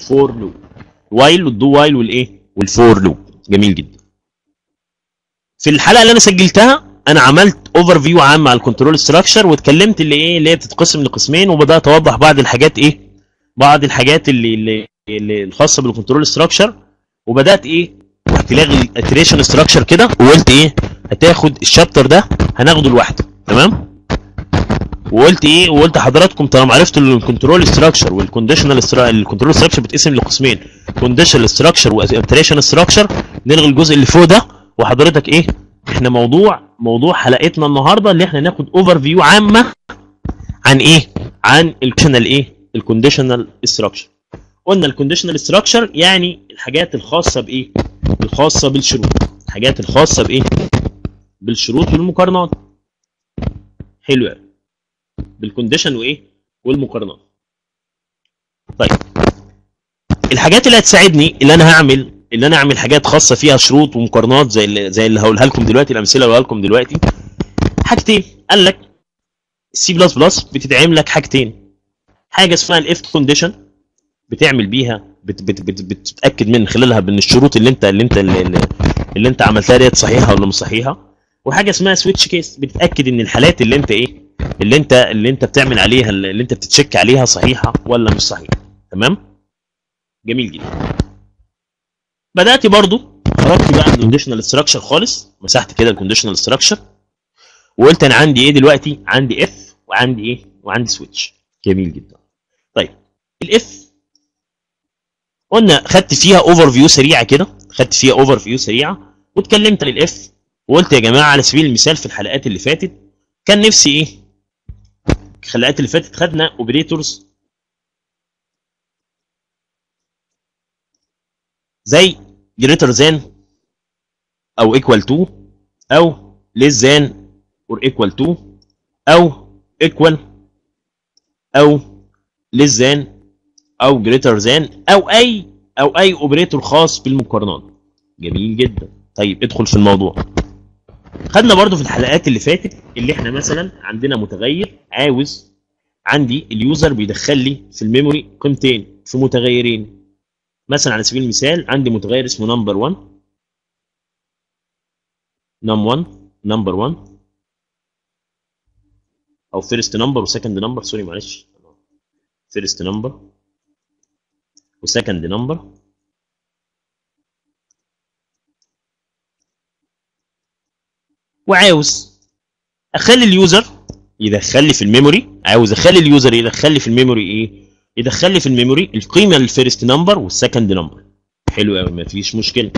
ال for loop while وال do while والإيه؟ وال for loop جميل جدا. في الحلقة اللي أنا سجلتها أنا عملت overview عام على ال control structure واتكلمت اللي إيه اللي هي بتتقسم لقسمين وبدأت أوضح بعض الحاجات إيه؟ بعض الحاجات اللي اللي, اللي الخاصة بال control structure وبدأت إيه؟ رحت لاغي ال iteration structure كده وقلت إيه؟ هتاخد ال chapter ده هناخده لوحده. تمام؟ وقلت إيه وقلت لحضراتكم طالما عرفتوا ال control structure وال conditional ال control structure بتقسم لقسمين conditional structure و iteration structure نلغي الجزء اللي فوق ده وحضرتك إيه إحنا موضوع موضوع حلقتنا النهارده اللي إحنا ناخد overview عامة عن إيه عن ال conditional إيه ال conditional structure قلنا ال conditional structure يعني الحاجات الخاصة بإيه الخاصة بالشروط الحاجات الخاصة بإيه بالشروط والمقارنات. حلو قوي بال condition وإيه؟ والمقارنات. طيب. الحاجات اللي هتساعدني اللي أنا هعمل اللي أنا أعمل حاجات خاصة فيها شروط ومقارنات زي اللي زي اللي هقولها لكم دلوقتي الأمثلة اللي هقولها لكم دلوقتي. حاجتين. قال لك السي بلس بلس بتدعم لك حاجتين. حاجة اسمها ال if condition بتعمل بيها بت بت بت بتتأكد من خلالها بان الشروط اللي أنت اللي أنت اللي, اللي أنت عملتها ديت صحيحة ولا مش صحيحة. وحاجة اسمها switch case بتتأكد إن الحالات اللي أنت إيه اللي أنت اللي أنت بتعمل عليها اللي أنت بت check عليها صحيحة ولا مش صحيحة. تمام؟ جميل جدا. بدأت برضو خرجت بقى من ال conditional structure خالص مسحت كده ال conditional structure وقلت أنا عندي إيه دلوقتي؟ عندي if وعندي إيه؟ وعندي switch جميل جدا. طيب ال if قلنا خدت فيها overview سريعة كده خدت فيها overview سريعة واتكلمت عن ال if وقلت يا جماعة على سبيل المثال في الحلقات اللي فاتت كان نفسي إيه؟ الحلقات اللي فاتت خدنا operators زي greater than أو equal to أو less than or equal to أو equal أو less than أو greater than أو أي أو أي operator خاص بالمقارنات. جميل جدا. طيب ادخل في الموضوع. خدنا برضو في الحلقات اللي فاتت اللي إحنا مثلا عندنا متغير عاوز عندي ال user بيدخل لي في ال memory قيمتين في متغيرين. مثلا على سبيل المثال عندي متغير اسمه number 1 num 1 number 1 أو first number و second number sorry معلش. first number و second number وعاوز أخلي ال user يدخل لي في ال memory عاوز أخلي ال user يدخل لي في ال memory إيه؟ يدخل لي في ال memory القيمة لل first number وال second number حلو قوي مفيش مشكلة.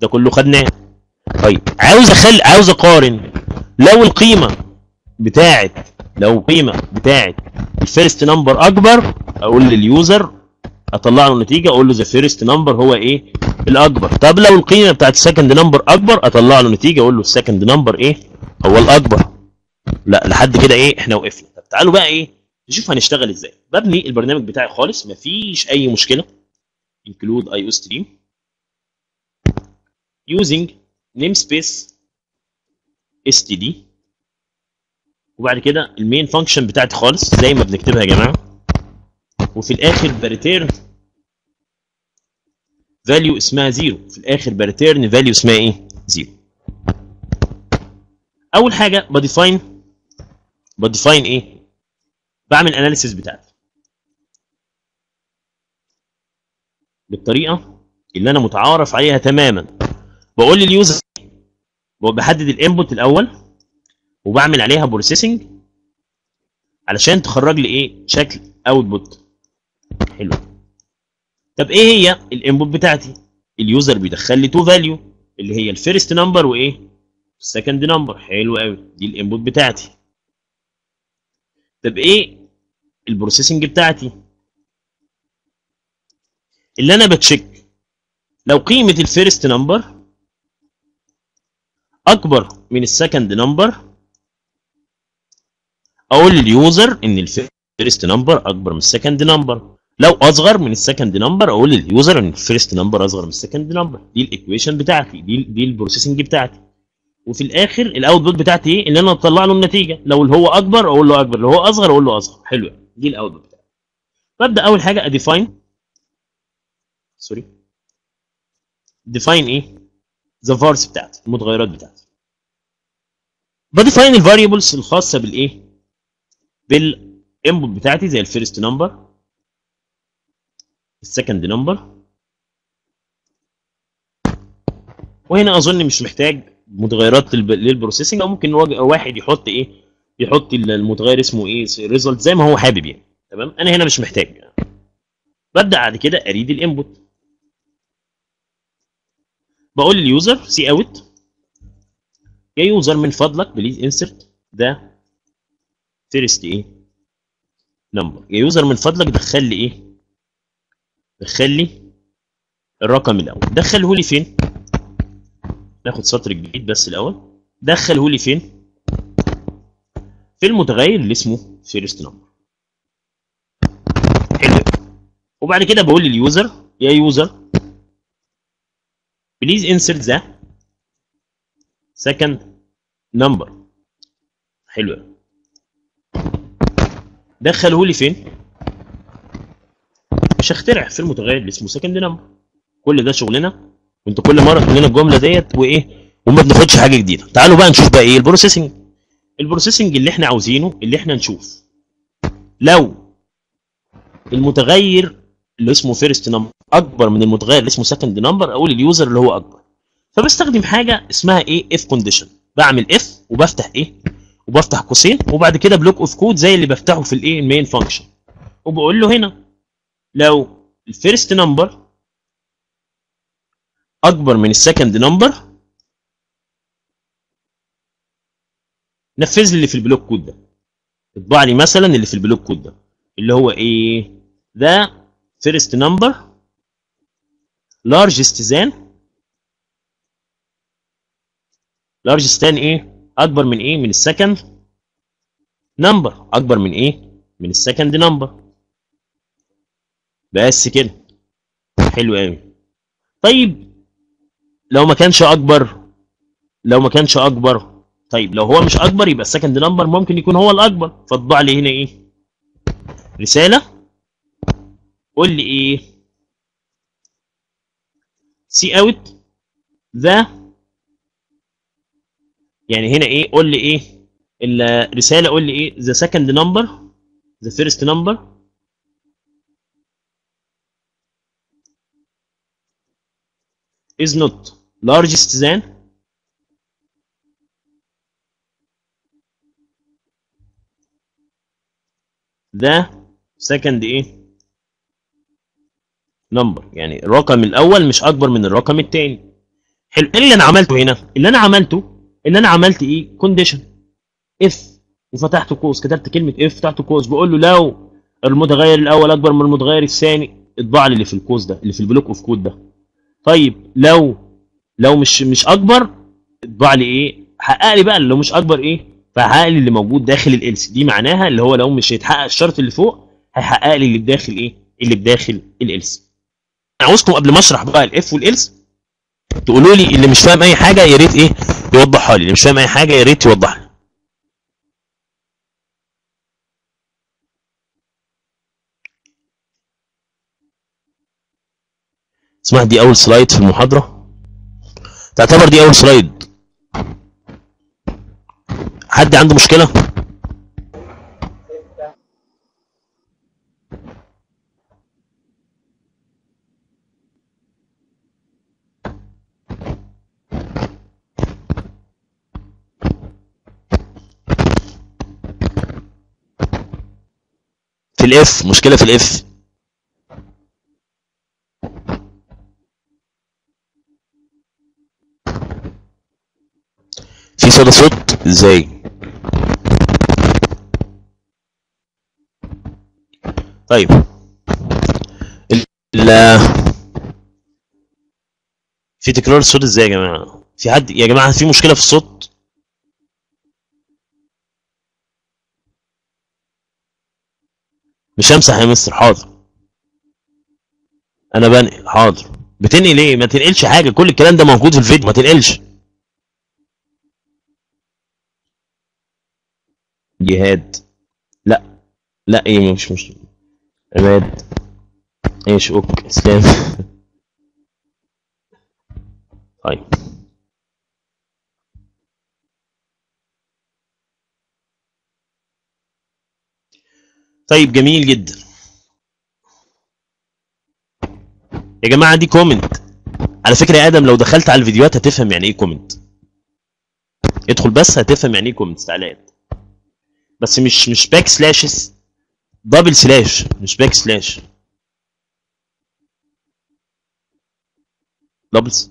ده كله خدناه. طيب عاوز أخلي عاوز أقارن. لو القيمة بتاعت لو القيمة بتاعت ال first number أكبر أقول لل user أطلع له نتيجة أقول له the first number هو إيه؟ الأكبر. طب لو القيمة بتاعت ال second number أكبر أطلع له نتيجة أقول له ال second number إيه؟ هو الأكبر. لا لحد كده إيه؟ إحنا وقفنا. طب تعالوا بقى إيه؟ نشوف هنشتغل إزاي. ببني البرنامج بتاعي خالص مفيش أي مشكلة. include IO stream. using namespace std. وبعد كده ال main function بتاعتي خالص زي ما بنكتبها يا جماعة. وفي الآخر ب return value اسمها zero في الآخر ب return value اسمها إيه؟ zero أول حاجة ب define ب define إيه؟ بعمل analysis بتاعتي. بالطريقة اللي أنا متعارف عليها تماما. بقول لل user بحدد ال input الأول وبعمل عليها processing علشان تخرج لي إيه؟ شكل output حلو. طب إيه هي ال input بتاعتي؟ ال user بيدخل لي two value اللي هي ال first number وايه؟ ال second number. حلو قوي. دي ال input بتاعتي. طب إيه ال processing بتاعتي؟ اللي أنا ب check. لو قيمة ال first number اكبر من ال second number أقول لل user ان ال first number اكبر من ال second number. لو أصغر من ال second number أقول لل user إن ال first number أصغر من ال second number دي ال equation بتاعتي دي دي ال processing بتاعتي. وفي الآخر ال output بتاعتي إيه؟ اللي أنا أطلع له النتيجة. لو اللي هو أكبر أقول له أكبر لو هو أصغر أقول له أصغر. حلو. دي ال output بتاعتي. ببدأ أول حاجة a define sorry define إيه؟ the vars بتاعتي المتغيرات بتاعتي. ب define ال variables الخاصة بالإيه؟ بال input بتاعتي زي ال first number ال second number وهنا أظن مش محتاج متغيرات للب- لل processing أو ممكن واحد يحط إيه؟ يحط المتغير اسمه إيه؟ result زي ما هو حابب يعني. تمام؟ أنا هنا مش محتاج. ببدأ بعد كده أ read ال input بقول لل user cout يا user من فضلك please insert the first إيه؟ number يا يوزر من فضلك دخل لي إيه؟ دخل لي الرقم الأول. دخله لي فين؟ ناخد سطر جديد بس الأول. دخله لي فين؟ في المتغير اللي اسمه first number حلو. وبعد كده بقول لل user يا user please insert the second number حلو. دخله لي فين؟ مش هخترع في المتغير اللي اسمه second number كل ده شغلنا. وانت كل مرة تقول لنا الجملة ديت وإيه وما بناخدش حاجة جديدة. تعالوا بقى نشوف بقى إيه ال processing. ال processing اللي إحنا عاوزينه اللي إحنا نشوف. لو المتغير اللي اسمه first number أكبر من المتغير اللي اسمه second number أقول ال user اللي هو أكبر. فبستخدم حاجة اسمها إيه؟ if condition بعمل if وبفتح إيه؟ وبفتح قوسين وبعد كده block of code زي اللي بفتحه في الإيه؟ ال main function وبقول له هنا لو ال first number أكبر من ال second number نفذ لي اللي في ال block code ده. اطبع لي مثلا اللي في ال block code ده اللي هو إيه؟ the first number largest than largest than إيه؟ أكبر من إيه؟ من ال second number أكبر من إيه؟ من ال second number بس كده. حلو قوي طيب لو ما كانش أكبر لو ما كانش أكبر طيب لو هو مش أكبر يبقى ال second number ممكن يكون هو الأكبر. فاطبع لي هنا إيه؟ رسالة. قول لي إيه؟ cout the يعني هنا إيه؟ قول لي إيه؟ الرساله قول لي إيه؟ the second number the first number is not largest than the second إيه number يعني الرقم الأول مش أكبر من الرقم الثاني حلو. إيه اللي أنا عملته هنا؟ اللي أنا عملته ان أنا عملت إيه؟ condition if وفتحت قوس كتبت كلمة if فتحت قوس بقول له لو المتغير الأول أكبر من المتغير الثاني اطبع لي اللي في القوس ده اللي في ال block of code ده. طيب لو لو مش مش أكبر اطبع لي إيه؟ حقق لي بقى لو مش أكبر إيه؟ فحقق لي اللي موجود داخل ال else دي معناها اللي هو لو مش هيتحقق الشرط اللي فوق هيحقق لي اللي بداخل إيه؟ اللي بداخل ال else عاوزكم قبل ما أشرح بقى ال if وال else تقولوا لي اللي مش فاهم أي حاجة يا ريت إيه؟ يوضحها لي. اللي مش فاهم أي حاجة يا ريت يوضحها اسمها دي أول سلايد في المحاضرة؟ تعتبر دي أول سلايد. حد عنده مشكلة؟ في الاف مشكلة في الاف صدى صوت إزاي طيب. ال في تكرار الصوت إزاي يا جماعة؟ في حد يا جماعة في مشكلة في الصوت؟ مش همسح يا مستر حاضر. أنا بنقل حاضر. بتنقل إيه؟ ما تنقلش حاجة كل الكلام ده موجود في الفيديو ما تنقلش. جهاد. لا لا إيه مش مش. عماد إيش اوك إسلام. طيب. طيب جميل جدا. يا جماعة دي comment على فكرة يا آدم لو دخلت على الفيديوهات هتفهم يعني إيه comment ادخل بس هتفهم يعني إيه comment تعالى بس مش مش back slashes double slash مش back slash doubles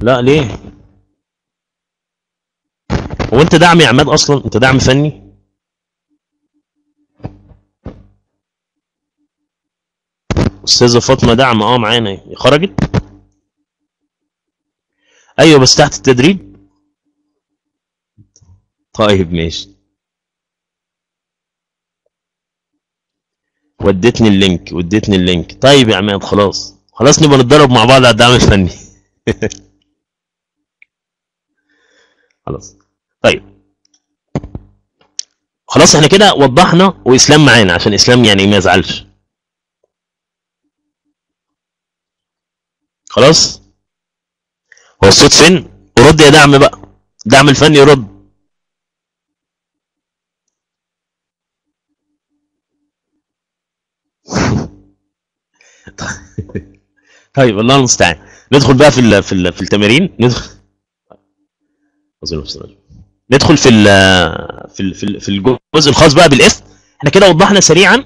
لا ليه؟ هو أنت دعم يا عماد أصلا؟ أنت دعم فني؟ أستاذة فاطمة دعم آه معانا خرجت؟ أيوه بس تحت التدريب. طيب ماشي. وديتني ال link وديتني ال link. طيب يا عماد خلاص. خلاص نبقى نتدرب مع بعض على الدعم الفني. خلاص. طيب. خلاص إحنا كده وضحنا وإسلام معانا عشان إسلام يعني ما يزعلش. خلاص؟ هو الصوت فين ورد يا دعم بقى. دعم الفني يرد طيب الله المستعان. ندخل بقى في ال في ال في التمارين. ندخل. ندخل في ال في ال في ال- في الجزء الخاص بقى بال if إحنا كده وضحنا سريعا.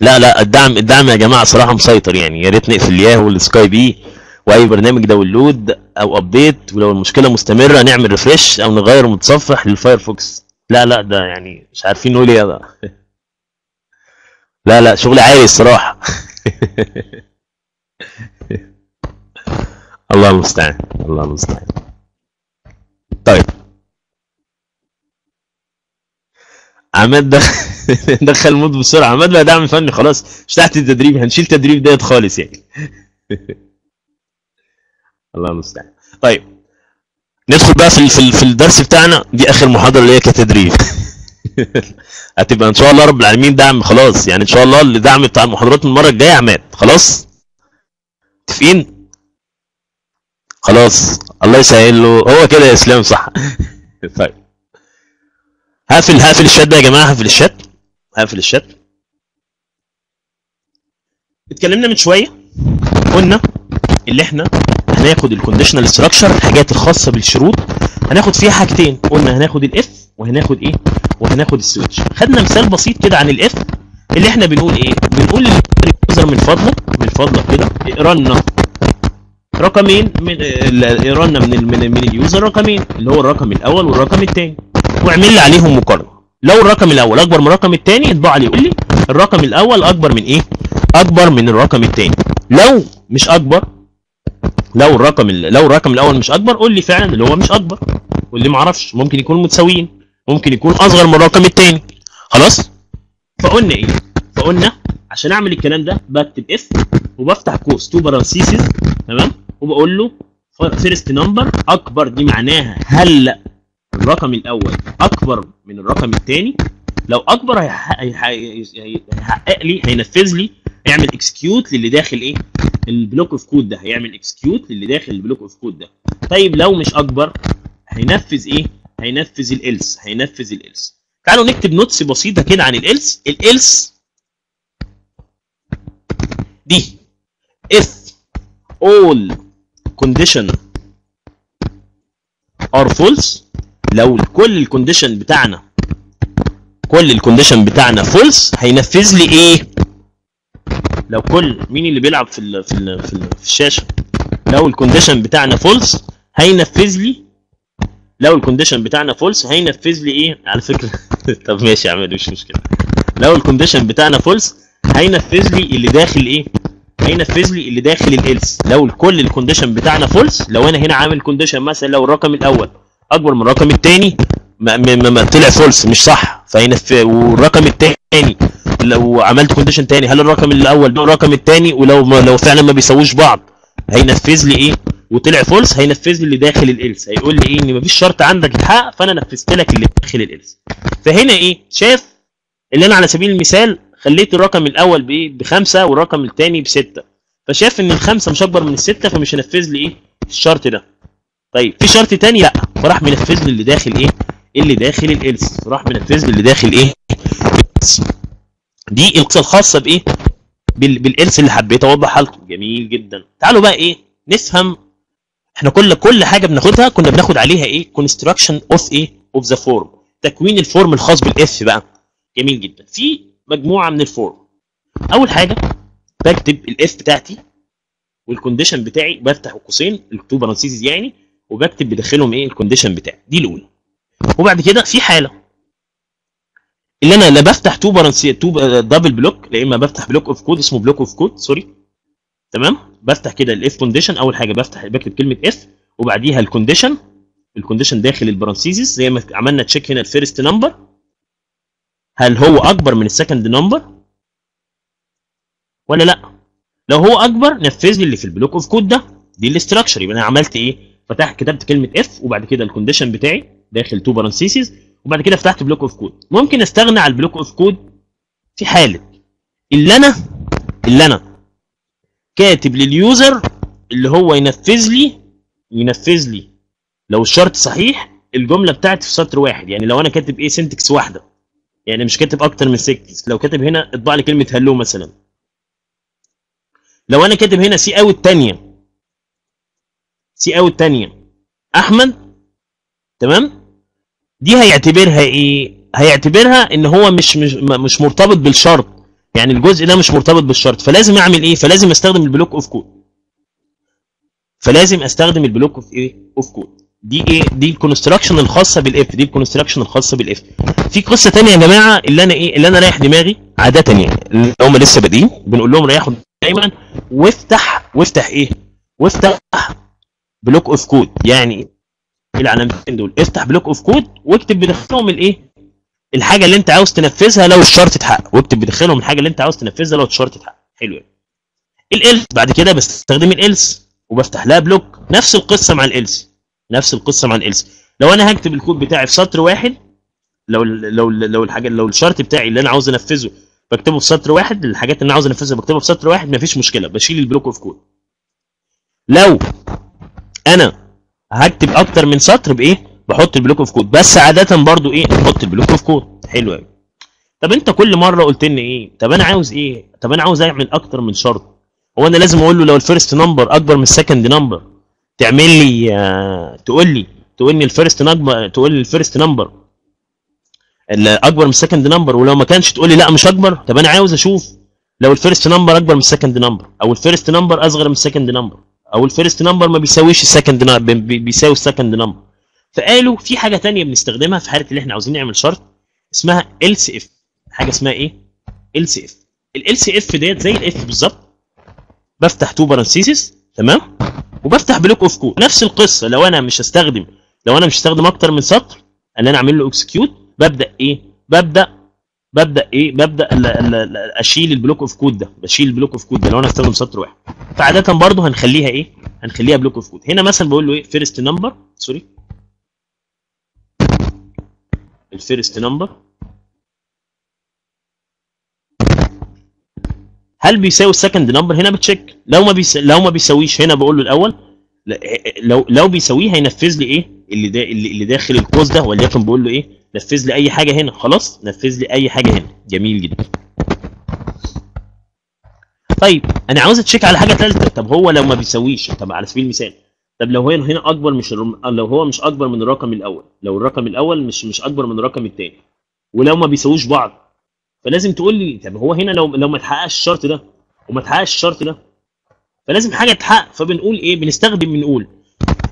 لا لا الدعم الدعم يا جماعة صراحة مسيطر يعني. يا ريت نقفل الياهو والسكايب. وأي برنامج download أو update ولو المشكلة مستمرة نعمل refresh أو نغير متصفح للفايرفوكس. لا لا ده يعني مش عارفين نقول إيه ده لا لا شغل عالي الصراحة. الله المستعان الله المستعان. طيب. عماد دخل دخل مود بسرعة. عماد بقى دعم فني خلاص مش تحت التدريب هنشيل تدريب ديت خالص يعني. الله المستعان. طيب ندخل بقى في في الدرس بتاعنا. دي آخر محاضرة اللي هي كتدريب. هتبقى إن شاء الله رب العالمين دعم خلاص. يعني إن شاء الله الدعم بتاع المحاضرات المرة الجاية عماد. خلاص؟ متفقين؟ خلاص. الله يسهل له. هو كده يا إسلام صح؟ طيب. هقفل هقفل الشات ده يا جماعة. هقفل الشات. هقفل الشات. اتكلمنا من شوية. قلنا اللي إحنا هناخد ال conditional structure الحاجات الخاصة بالشروط. هناخد فيها حاجتين قلنا هناخد ال if وهناخد إيه؟ وهناخد ال switch خدنا مثال بسيط كده عن ال if اللي إحنا بنقول إيه؟ بنقول لل user من فضلك من فضلك كده اقرا لنا رقمين من اقرا لنا من من, من ال user رقمين اللي هو الرقم الأول والرقم الثاني واعمل لي عليهم مقارنة. لو الرقم الأول أكبر من الرقم الثاني اطبع لي يقول لي الرقم الأول أكبر من إيه؟ أكبر من الرقم الثاني لو مش أكبر لو الرقم ال- لو الرقم الأول مش أكبر قول لي فعلا اللي هو مش أكبر قول لي ما أعرفش ممكن يكونوا متساويين ممكن يكون أصغر من الرقم الثاني خلاص؟ فقلنا إيه؟ فقلنا عشان أعمل الكلام ده بكتب if وبفتح قوس two parentheses تمام؟ وبقول له first number أكبر دي معناها هل الرقم الأول أكبر من الرقم الثاني لو أكبر هيحقق لي هينفذ لي هيعمل execute للي داخل إيه؟ ال block of code ده. هيعمل execute للي داخل ال block of code ده. طيب لو مش أكبر هينفذ إيه؟ هينفذ ال else هينفذ ال else تعالوا نكتب notes بسيطة كده عن ال else ال else دي. if all condition are false. لو كل ال condition بتاعنا كل ال condition بتاعنا false هينفذ لي إيه؟ لو كل مين اللي بيلعب في ال في ال في, ال في الشاشة؟ لو ال condition بتاعنا false هينفذ لي. لو ال condition بتاعنا false هينفذ لي إيه؟ على فكرة. طب ماشي يا عم مش مشكلة. لو ال condition بتاعنا false هينفذ لي اللي داخل إيه؟ هينفذ لي اللي داخل ال else لو كل ال condition بتاعنا false لو أنا هنا عامل condition مثلا لو الرقم الأول أكبر من الرقم الثاني ما, ما, ما طلع false مش صح. فهينفذ والرقم الثاني لو عملت condition تاني هل الرقم الأول هو الرقم الثاني ولو ما لو فعلا ما بيساووش بعض هينفذ لي إيه؟ وطلع false هينفذ لي اللي داخل ال else. هيقول لي إيه؟ إن مفيش شرط عندك يتحقق فأنا نفذت لك اللي داخل ال else. فهنا إيه؟ شاف اللي أنا على سبيل المثال خليت الرقم الأول بإيه؟ بخمسة والرقم الثاني بستة. فشاف إن الخمسة مش أكبر من الستة فمش هينفذ لي إيه؟ الشرط ده. طيب في شرط تاني؟ لأ. فراح منفذ لي اللي داخل إيه؟ اللي داخل ال else. راح منفذ لي اللي داخل إيه. دي القصة الخاصة بإيه؟ بال... بال else اللي حبيت اوضحها لكم جميل جدا. تعالوا بقى إيه؟ نفهم إحنا كل كل حاجة بناخدها كنا بناخد عليها إيه؟ construction of إيه؟ of the form تكوين ال form الخاص بال if بقى. جميل جدا. في مجموعة من ال form أول حاجة بكتب ال if بتاعتي وال condition بتاعي بفتح قوسين ال two parentheses يعني وبكتب بداخلهم إيه؟ ال condition بتاعي. دي الأولى. وبعد كده في حالة. اللي أنا لا بفتح two parenthesis two double block لا إما بفتح block of code اسمه block of code sorry تمام؟ بفتح كده ال if condition أول حاجة بفتح بكتب كلمة if وبعديها ال condition ال condition داخل ال parentheses زي ما عملنا check هنا ال first number هل هو أكبر من ال second number ولا لأ؟ لو هو أكبر نفذ لي اللي في ال block of code ده. دي ال structure يبقى أنا عملت إيه؟ فتحت كتبت كلمة if وبعد كده ال condition بتاعي داخل two parentheses وبعد كده فتحت block of code ممكن استغنى عن ال block of code في حالة. اللي أنا اللي أنا كاتب لل user اللي هو ينفذ لي ينفذ لي. لو الشرط صحيح الجملة بتاعتي في سطر واحد. يعني لو أنا كاتب إيه syntax واحدة. يعني مش كاتب أكتر من syntax لو كاتب هنا اطبع لي كلمة hello مثلا. لو أنا كاتب هنا cout الثانية cout الثانية أحمد؟ تمام؟ دي هيعتبرها إيه؟ هيعتبرها ان هو مش مش مش مرتبط بالشرط. يعني الجزء ده مش مرتبط بالشرط. فلازم اعمل إيه؟ فلازم استخدم ال block of code فلازم استخدم ال block of إيه؟ of code دي إيه؟ دي ال construction الخاصة بال if دي ال construction الخاصة بال if في قصة تانية يا جماعة اللي أنا إيه؟ اللي أنا رايح دماغي. عادة يعني. اللي هم لسه بادئين. بنقول لهم ريحوا دايما. وافتح وافتح إيه؟ وافتح block of code يعني العلامتين دول. افتح block of code واكتب بداخلهم الايه؟ الحاجة اللي انت عاوز تنفذها لو الشرط اتحقق. واكتب بداخلهم الحاجة اللي انت عاوز تنفذها لو الشرط اتحقق. حلو ال else بعد كده بستخدم ال else وبفتح لها block نفس القصة مع ال else. نفس القصة مع ال else. لو أنا هكتب الكود بتاعي في سطر واحد لو لو لو الحاجة لو الشرط بتاعي اللي أنا عاوز أنفذه بكتبه في سطر واحد الحاجات اللي أنا عاوز أنفذها بكتبها في سطر واحد مفيش مشكلة. بشيل ال block of code لو أنا هكتب أكتر من سطر بإيه؟ بحط ال block of code. بس عادة برضو إيه؟ بحط ال block of code. حلو قوي طب أنت كل مرة قلت لي إيه؟ طب أنا عاوز إيه؟ طب أنا عاوز أعمل أكتر من شرط. هو أنا لازم أقول له لو ال first number أكبر من ال second number. تعمل لي آه، تقول لي تقول لي ال first number تقول لي ال first number. أكبر من ال second number. ولو ما كانش تقول لي لا مش أكبر طب أنا عاوز أشوف لو ال first number أكبر من ال second number. أو ال first number أصغر من ال second number. أو ال first number ما بيساويش ال second number بيساوي ال second number فقالوا في حاجة تانية بنستخدمها في حالة اللي إحنا عاوزين نعمل شرط اسمها else if. حاجة اسمها إيه؟ else if. else if ديت زي ال if بالظبط. بفتح two parentheses تمام؟ وبفتح block of code نفس القصة. لو أنا مش هستخدم لو أنا مش هستخدم أكتر من سطر ان أنا أعمل له execute ببدأ إيه؟ ببدأ ببدأ إيه؟ ببدأ ال- ال- ال- أشيل ال block of code ده بشيل ال block of code ده لو أنا هستخدم سطر واحد. فعاده برضه هنخليها إيه؟ هنخليها block of code. هنا مثلا بقول له إيه؟ first number sorry ال first number هل بيساوي ال second number هنا بت check. لو ما بيس... لو ما بيساويش هنا بقول له الأول. لا- لو لو بيساويه هينفذ لي إيه؟ اللي دا... اللي داخل القوس ده وليكن بقول له إيه؟ نفذ لي أي حاجة هنا. خلاص نفذ لي أي حاجة هنا. جميل جدا. طيب أنا عاوز أ check على حاجة ثالثه طب هو لو ما بيساويش طب على سبيل المثال طب لو هنا هنا أكبر مش الرم... لو هو مش أكبر من الرقم الأول لو الرقم الأول مش مش أكبر من الرقم الثاني ولو ما بيساووش بعض فلازم تقول لي طب هو هنا لو لو ما اتحققش الشرط ده وما اتحققش الشرط ده فلازم حاجة تتحقق فبنقول إيه؟ بنستخدم بنقول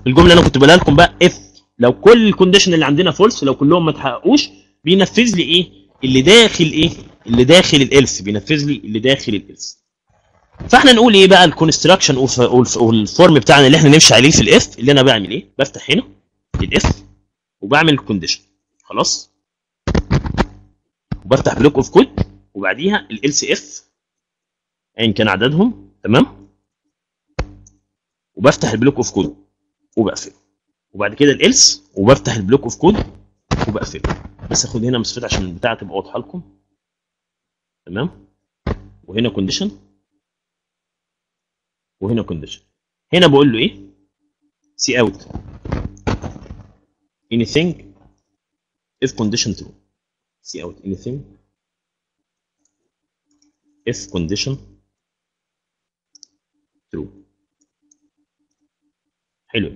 الجملة اللي أنا كنت بقولها لكم بقى if لو كل ال condition اللي عندنا false لو كلهم ما اتحققوش بينفذ لي إيه؟ اللي داخل إيه؟ اللي داخل ال else بينفذ لي اللي داخل ال else فإحنا نقول إيه بقى؟ ال construction وال form بتاعنا اللي إحنا نمشي عليه في ال if اللي أنا بعمل إيه؟ بفتح هنا ال if وبعمل ال condition خلاص؟ وبفتح block of code وبعديها ال else if ايا كان عددهم تمام؟ وبفتح ال block of code وبقفله. وبعد كده ال else وبفتح ال block of code وبقفله. بس اخد هنا مسافات عشان البتاعة تبقى واضحة لكم. تمام؟ وهنا condition وهنا condition هنا بقول له إيه؟ cout anything if condition true. cout. Anything if condition true. حلو.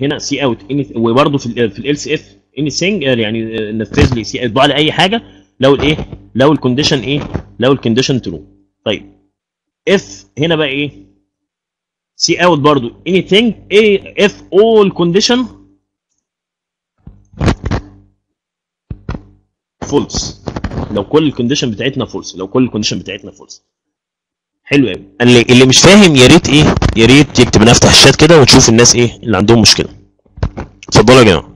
هنا cout وبرده في ال في ال if anything يعني نفذ لي سي اطبع لي أي حاجة لو الايه لو ال condition إيه لو ال condition true طيب. if هنا بقى إيه؟ cout برضو anything إيه if all condition false. لو كل ال condition بتاعتنا false لو كل ال condition بتاعتنا false حلو قوي اللي, اللي مش فاهم يا ريت إيه يا ريت يكتب نفتح الشات كده ونشوف الناس إيه اللي عندهم مشكلة. اتفضلوا يا جماعة.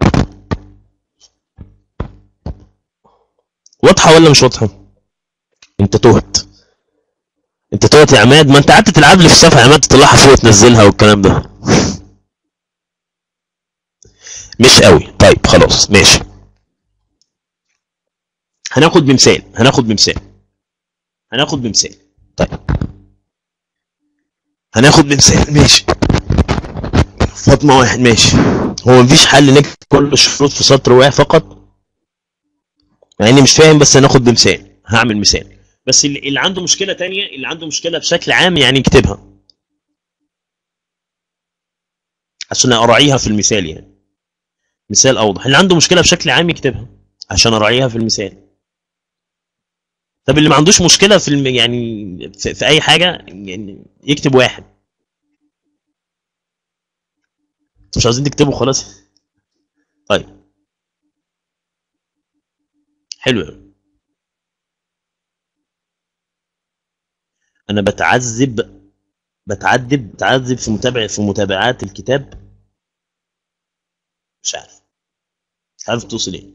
واضحة ولا مش واضحة؟ أنت تهت. أنت تهت يا عماد. ما أنت قعدت تلعب لي في الصفحة يا عماد تطلعها فوق وتنزلها والكلام ده. مش قوي طيب خلاص ماشي. هناخد بمثال هناخد بمثال. هناخد بمثال. طيب. هناخد بمثال. ماشي. فاطمة واحد ماشي. هو مفيش حل نكتب كل الشروط في سطر واحد فقط؟ مع إني مش فاهم بس هناخد بمثال. هعمل مثال. بس اللي عنده مشكلة تانية اللي عنده مشكلة بشكل عام يعني يكتبها. عشان أراعيها في المثال يعني. مثال أوضح. اللي عنده مشكلة بشكل عام يكتبها. عشان أراعيها في المثال. طب اللي ما عندوش مشكلة في الم... يعني في, في أي حاجة يعني يكتب واحد. مش عايزين تكتبوا خلاص. طيب. حلو. أنا بتعذب بتعذب بتعذب في متابعه في متابعات الكتاب. مش عارف. مش عارف توصل إيه.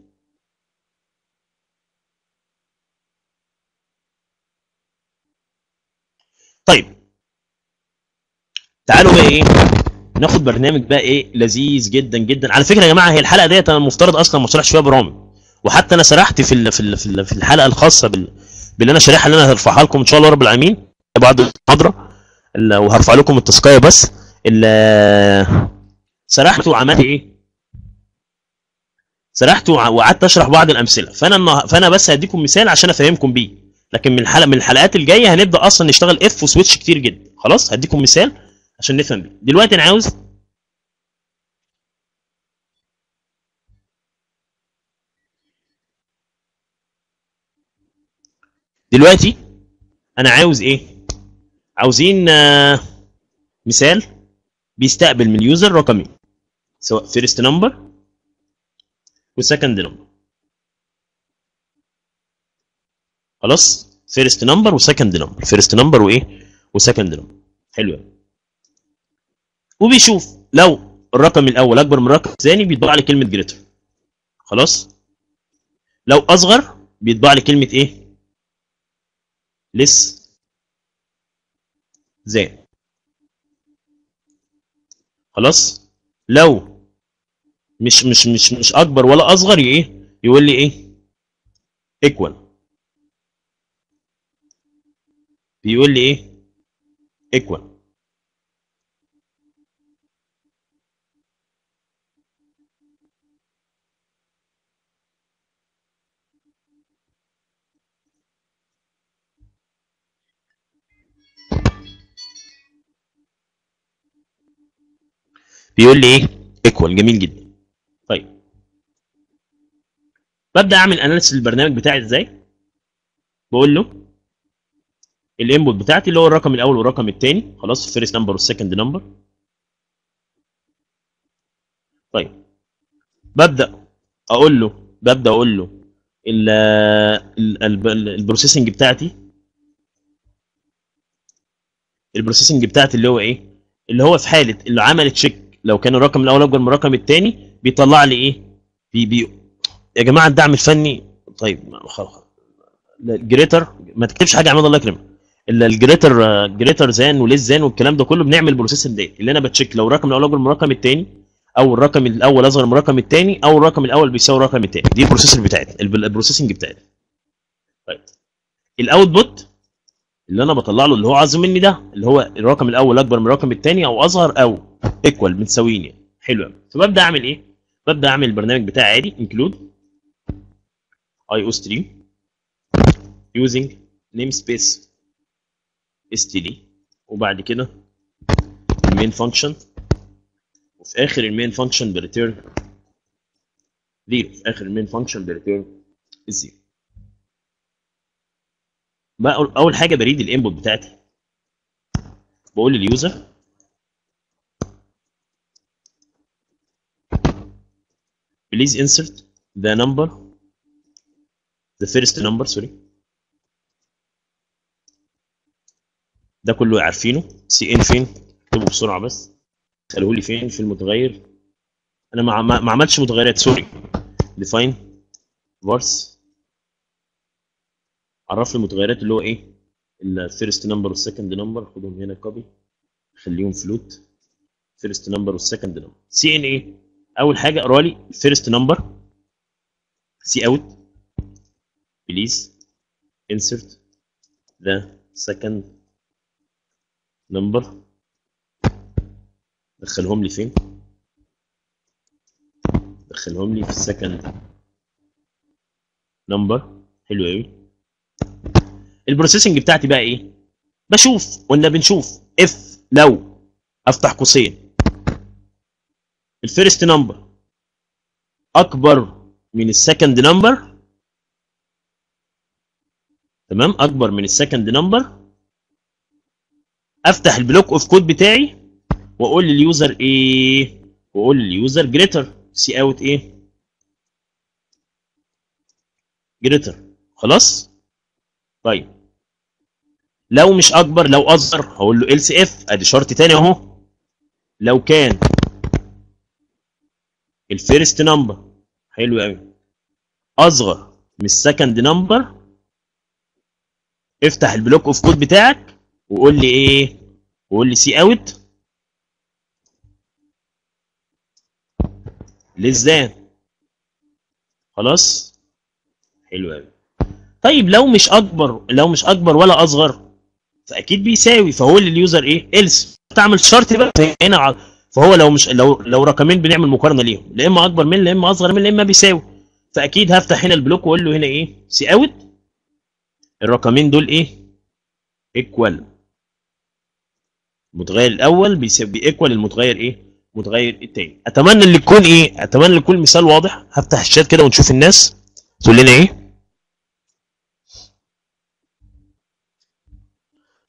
طيب. تعالوا بقى إيه ناخد برنامج بقى إيه لذيذ جدا جدا. على فكرة يا جماعة هي الحلقة ديت أنا المفترض أصلا ما اشرحش فيها برامج. وحتى أنا سرحت في ال في ال في, في الحلقة الخاصة بال باللي أنا شارحها اللي أنا هرفعها لكم إن شاء الله رب العالمين. بعد المحاضرة. ال- وهرفع لكم التسقيه بس. سرحت وعملت إيه؟ سرحت وقعدت أشرح بعض الأمثلة. فأنا فأنا بس هديكم مثال عشان أفهمكم بيه. لكن من الحلقة من الحلقات الجاية هنبدأ أصلا نشتغل اف وسويتش كتير جدا. خلاص هديكم مثال عشان نفهم بيه. دلوقتي أنا عاوز دلوقتي أنا عاوز إيه؟ عاوزين آه، مثال بيستقبل من ال user رقمين سواء first number و second number خلاص؟ first number و second number first number وإيه؟ و second number حلو أوي. وبيشوف. لو الرقم الأول أكبر من الرقم الثاني بيطبع لي كلمة greater خلاص؟ لو أصغر بيطبع لي كلمة إيه؟ less than خلاص؟ لو مش مش مش مش أكبر ولا أصغر إيه يقول لي إيه؟ equal بيقول لي إيه؟ equal بيقول لي إيه؟ equal جميل جدا. طيب. ببدأ أعمل analysis للبرنامج بتاعي إزاي؟ بقول له ال input بتاعتي اللي هو الرقم الأول والرقم الثاني خلاص ال first number وال second number طيب. ببدأ أقول له ببدأ أقول له ال- ال- ال- ال processing بتاعتي. ال processing بتاعتي اللي هو إيه؟ اللي هو في حالة اللي عمل check لو كان الرقم الأول أكبر من الرقم الثاني بيطلع لي إيه؟ بي بي يا جماعة الدعم الفني. طيب ال greater ما تكتبش حاجة عماد الله يكرمك. ال greater greater than و less than والكلام ده كله بنعمل ال processing ديت اللي أنا ب check لو الرقم الأول اكبر من الرقم الثاني أو الرقم الأول أصغر من الرقم الثاني أو الرقم الأول بيساوي الرقم الثاني دي ال processor بتاعتنا الب- ال processing بتاعتنا طيب. ال output اللي أنا بطلع له اللي هو عايزه مني ده اللي هو الرقم الأول أكبر من الرقم الثاني أو أصغر أو equal متساويين يعني. حلو قوي فببدأ أعمل إيه؟ ببدأ أعمل البرنامج بتاعي عادي include iostream using namespace std وبعد كده ال main function وفي آخر ال main function ب return zero في آخر ال main function ب return ال zero بقى اول حاجة ب read ال input بتاعتي. بقول لل user please insert the number the first number sorry. ده كله عارفينه. cin فين؟ اكتبه بسرعة بس. خلوه لي فين؟ في المتغير أنا ما ما عملتش متغيرات. sorry. Define. Var's عرف لي المتغيرات اللي هو إيه؟ ال first number وال second number خدهم هنا copy خليهم float first number وال second number cin إيه؟ أول حاجة اقرأ لي ال first number cout please insert. The second number دخلهم لي فين؟ دخلهم لي في ال second number. حلو قوي ال processing بتاعتي بقى إيه؟ بشوف قلنا بنشوف if لو. أفتح قوسين. ال first number. أكبر من ال second number. تمام؟ أكبر من ال second number. افتح ال block of code بتاعي واقول لل user إيه واقول لل user greater cout إيه greater خلاص؟ طيب. لو مش اكبر لو اصغر هقول له else if ادي شرط تاني اهو. لو كان ال first number حلو قوي. اصغر من ال second number افتح ال block of code بتاعك. وقول لي إيه؟ وقول لي cout. less than خلاص؟ حلو قوي طيب لو مش أكبر لو مش أكبر ولا أصغر فأكيد بيساوي. فهو لل user إيه؟ else تعمل شرط بقى هنا فهو لو مش لو لو رقمين بنعمل مقارنة ليهم. لا إما أكبر من لا إما أصغر من لا إما بيساوي. فأكيد هفتح هنا ال block وأقول له هنا إيه؟ cout. الرقمين دول إيه؟ equal المتغير الأول بيساوي ب equal المتغير إيه؟ المتغير التاني. أتمنى إن يكون إيه؟ أتمنى إن يكون مثال واضح. هفتح الشات كده ونشوف الناس. تقول لنا إيه؟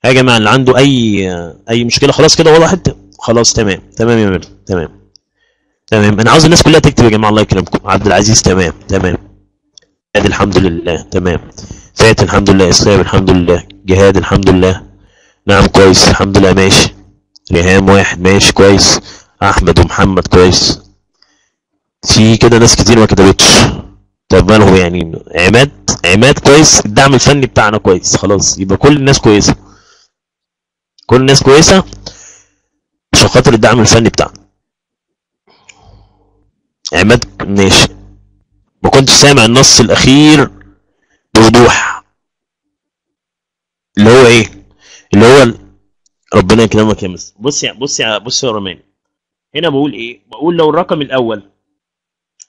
يا جماعة اللي عنده اي أي مشكلة خلاص كده وضحت خلاص تمام. تمام يا مير تمام. تمام. أنا عاوز الناس كلها تكتب يا جماعة الله يكرمكم. عبد العزيز تمام. تمام. جهاد الحمد لله. تمام. فات الحمد لله. اسلام الحمد لله. جهاد الحمد لله. نعم كويس. الحمد لله ماشي. ريهام واحد ماشي كويس. أحمد ومحمد كويس. في كده ناس كتير ما كتبتش. طب ماله يعني؟ عماد عماد كويس الدعم الفني بتاعنا كويس. خلاص يبقى كل الناس كويسة. كل الناس كويسة عشان خاطر الدعم الفني بتاعنا. عماد ماشي. ما كنتش سامع النص الأخير بوضوح. اللي هو إيه؟ اللي هو ربنا يكرمك يا مستر بص يا بص يا بص يا رمان هنا بقول إيه؟ بقول لو الرقم الأول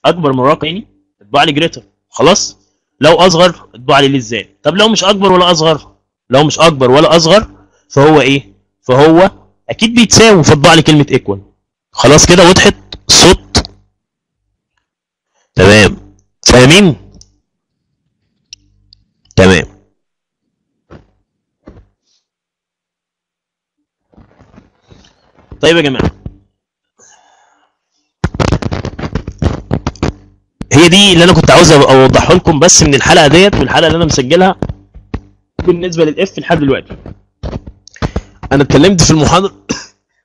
أكبر من الرقم الثاني اطبع لي جريتر خلاص؟ لو أصغر اطبع لي إزاي طب لو مش أكبر ولا أصغر؟ لو مش أكبر ولا أصغر فهو إيه؟ فهو أكيد بيتساوي فاطبع لي كلمة ايكوال خلاص كده وضحت؟ الصوت تمام. فاهمين تمام طيب يا جماعة. هي دي اللي أنا كنت عاوز أوضحه لكم بس من الحلقة ديت من الحلقة اللي أنا مسجلها بالنسبة لل if لحد دلوقتي. أنا اتكلمت في المحاضرة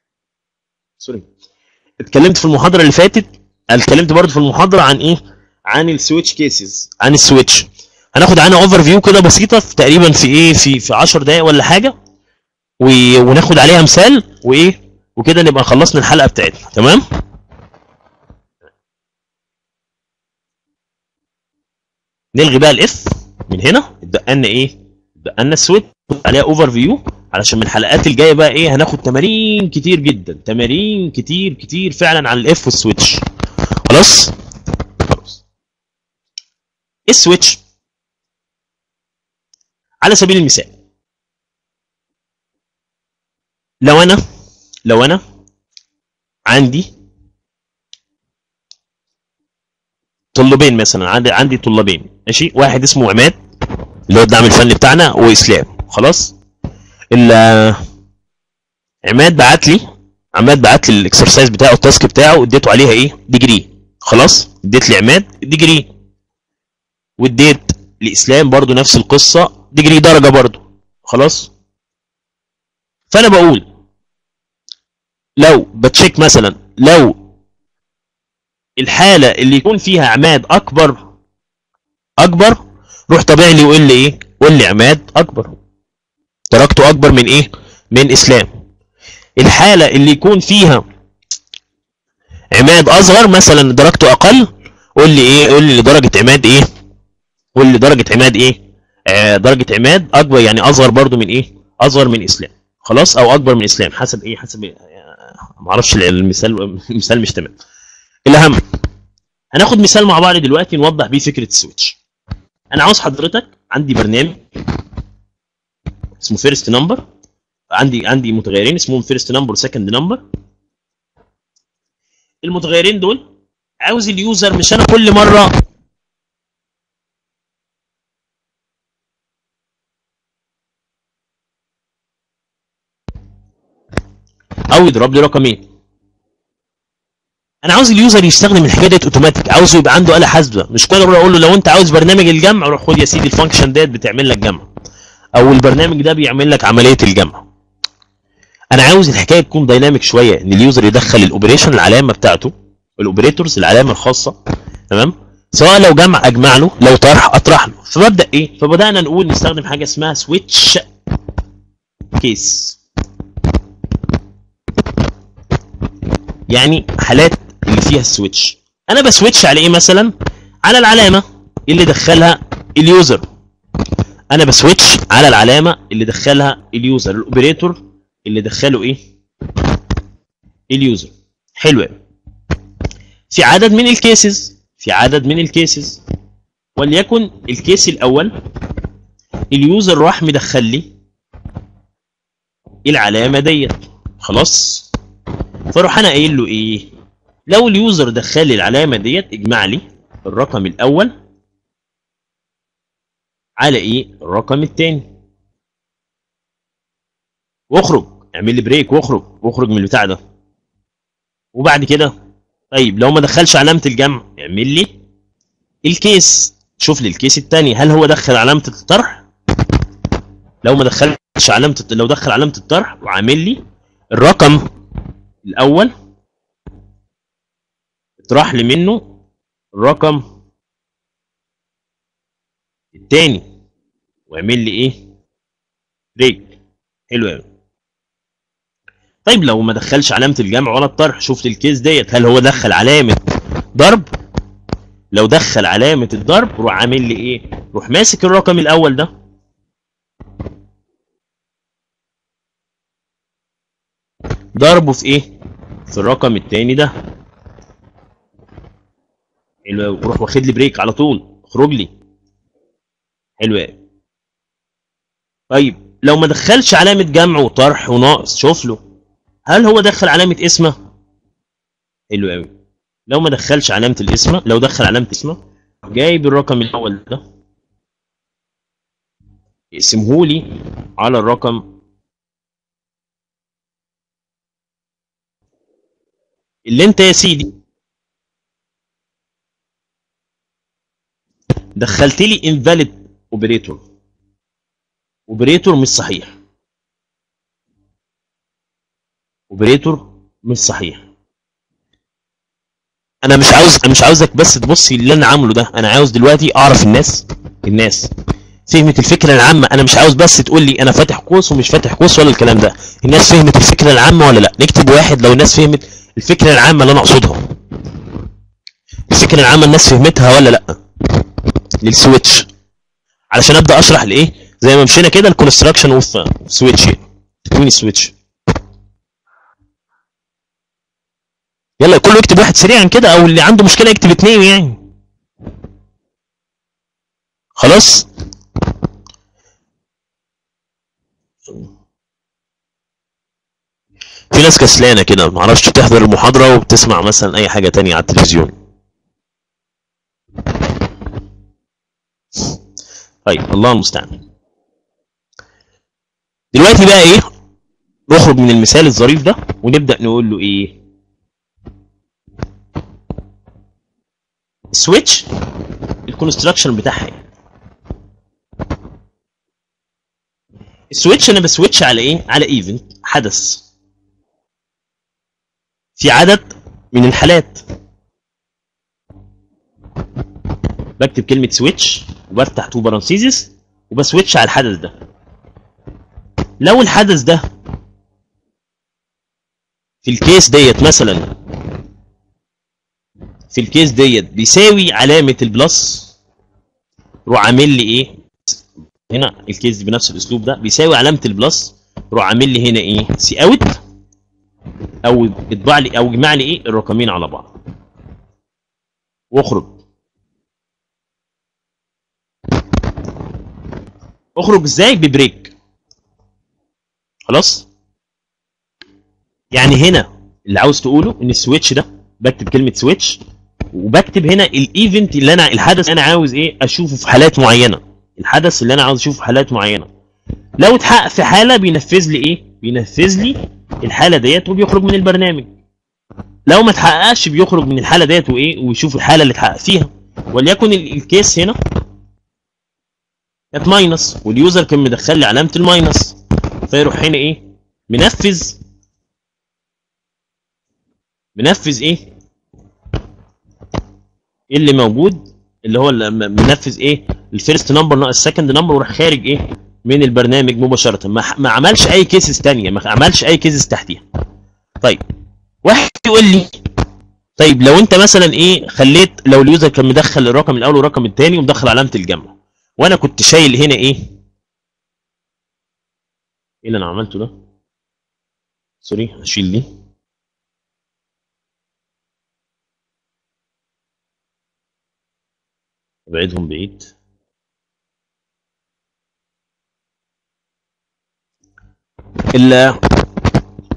sorry. اتكلمت في المحاضرة اللي فاتت اتكلمت برضه في المحاضرة عن إيه؟ عن ال switch cases عن ال switch هناخد عنها overview كده بسيطة في تقريبا في إيه؟ في في 10 دقائق ولا حاجة. وناخد عليها مثال وإيه؟ وكده نبقى خلصنا الحلقة بتاعتنا. تمام؟ نلغي بقى ال if من هنا. اتبقى إيه؟ اتبقى لنا ال switch عليها overview علشان من الحلقات الجاية بقى إيه؟ هناخد تمارين كتير جدا. تمارين كتير كتير فعلا عن ال if وال switch. خلاص؟ خلاص. ال switch. على سبيل المثال. لو أنا لو أنا عندي طلابين مثلا عندي عندي طلابين ماشي؟ واحد اسمه عماد اللي هو الدعم الفني بتاعنا وإسلام. خلاص؟ عماد بعت لي عماد بعت لي ال exercise بتاعه ال task بتاعه اديته عليها إيه؟ degree. خلاص؟ اديت لعماد degree. واديت لإسلام برضو نفس القصة degree درجة برضو خلاص؟ فأنا بقول لو بتشيك مثلا لو الحالة اللي يكون فيها عماد أكبر أكبر روح طبيعي لي وقول لي إيه؟ قول لي عماد أكبر. درجته أكبر من إيه؟ من إسلام. الحالة اللي يكون فيها عماد أصغر مثلا درجته أقل قول لي إيه؟ قول لي درجه عماد إيه؟ قول لي درجة عماد إيه؟ آه درجة عماد أكبر يعني أصغر برضو من إيه؟ أصغر من إسلام. خلاص؟ أو أكبر من إسلام. حسب إيه؟ حسب إيه؟ ما أعرفش المثال المثال مش تمام. الاهم هناخد مثال مع بعض دلوقتي نوضح بيه فكرة ال switch. أنا عاوز حضرتك عندي برنامج اسمه first number عندي عندي متغيرين اسمهم first number و second number المتغيرين دول عاوز ال user مش أنا كل مرة أو يضرب لي رقمين. أنا عاوز ال user يستخدم الحكاية ديت أوتوماتيك. عاوزه يبقى عنده آلة حاسبة. مش كل مرة أقول له لو أنت عاوز برنامج الجمع روح خد يا سيدي ال function ديت بتعمل لك جمع. أو البرنامج ده بيعمل لك عملية الجمع. أنا عاوز الحكاية تكون dynamic شوية إن ال user يدخل ال operation العلامة بتاعته ال operators العلامة الخاصة. تمام؟ سواء لو جمع أجمع له. لو طرح أطرح له. فببدا إيه؟ فبدأنا نقول نستخدم حاجة اسمها switch case يعني حالات اللي فيها ال switch. أنا ب switch على إيه مثلا؟ على العلامة اللي دخلها ال user. أنا ب switch على العلامة اللي دخلها ال user. ال operator اللي دخله إيه؟ ال user. حلو قوي في عدد من ال cases في عدد من ال cases. وليكن ال case الأول ال user راح مدخل لي العلامة ديت. خلاص؟ فاروح أنا قايل له إيه؟ لو ال user دخل لي العلامة ديت اجمع لي الرقم الأول على إيه؟ الرقم الثاني واخرج اعمل لي break واخرج واخرج من البتاع ده. وبعد كده طيب لو ما دخلش علامة الجمع اعمل لي ال case. شوف لي ال case الثاني هل هو دخل علامة الطرح؟ لو ما دخلش علامة لو دخل علامة الطرح وعامل لي الرقم الأول اطرح لي منه الرقم الثاني واعمل لي إيه؟ break حلو قوي طيب لو ما دخلش علامة الجمع ولا الطرح شفت ال case ديت هل هو دخل علامة ضرب؟ لو دخل علامة الضرب روح عامل لي إيه؟ روح ماسك الرقم الأول ده. ضربه في إيه؟ في الرقم التاني ده. حلو قوي وروح واخد لي بريك على طول. اخرج لي. حلو قوي طيب لو ما دخلش علامة جمع وطرح وناقص شوف له. هل هو دخل علامة اسمه؟ حلو قوي لو ما دخلش علامة الاسم لو دخل علامة اسمه جايب الرقم الأول ده. يقسمه لي على الرقم اللي انت يا سيدي دخلت لي invalid اوبريتور operator مش صحيح. operator مش صحيح. أنا مش عاوز مش عاوزك بس تبصي اللي أنا عامله ده. أنا عاوز دلوقتي أعرف الناس الناس. فهمت الفكرة العامة. أنا مش عاوز بس تقول لي أنا فاتح قوس ومش فاتح قوس ولا الكلام ده. الناس فهمت الفكرة العامة ولا لأ؟ نكتب واحد لو الناس فهمت الفكرة العامة اللي أنا أقصدها. الفكرة العامة الناس فهمتها ولا لأ؟ لل switch علشان أبدأ أشرح لإيه؟ زي ما مشينا كده ال construction of switch تكوين ال switch يلا كله يكتب واحد سريعا كده أو اللي عنده مشكلة يكتب اتنين يعني. خلاص؟ في ناس كسلانة كده معرفش تحضر المحاضرة وبتسمع مثلا أي حاجة تانية على التلفزيون. طيب الله المستعان. دلوقتي بقى إيه؟ نخرج من المثال الظريف ده ونبدأ نقول له إيه؟ switch ال construction بتاعها إيه؟ ال switch أنا ب switch على إيه؟ على event حدث. في عدد من الحالات. بكتب كلمة switch وبفتح two parentheses وب switch على الحدث ده. لو الحدث ده في ال case ديت مثلا في ال case ديت بيساوي علامة ال plus روح عامل لي إيه؟ هنا ال case دي بنفس الأسلوب ده بيساوي علامة ال plus روح عامل لي هنا إيه؟ cout أو اطبع لي أو اجمع لي إيه؟ الرقمين على بعض. واخرج. اخرج إزاي؟ ب break. خلاص؟ يعني هنا اللي عاوز تقوله إن ال switch ده بكتب كلمة switch وبكتب هنا ال event اللي أنا الحدث اللي أنا عاوز إيه؟ أشوفه في حالات معينة. الحدث اللي أنا عاوز أشوفه في حالات معينة. لو اتحقق في حالة بينفذ لي إيه؟ بينفذ لي الحالة ديت وبيخرج من البرنامج. لو ما اتحققش بيخرج من الحالة ديت وإيه ويشوف الحالة اللي اتحقق فيها. وليكن ال- ال case هنا كانت minus وال user كان مدخل لي علامة ال minus فيروح هنا إيه منفذ. منفذ إيه اللي موجود اللي هو منفذ إيه ال first number ناقص ال second number وراح خارج إيه من البرنامج مباشرة. ما, ما عملش أي cases ثانية ما عملش أي cases تحتيها. طيب. واحد يقول لي طيب لو أنت مثلا إيه خليت لو ال user كان مدخل الرقم الأول والرقم الثاني ومدخل علامة الجمع. وأنا كنت شايل هنا إيه؟ إيه اللي أنا عملته ده؟ sorry اشيل دي. أبعدهم بعيد.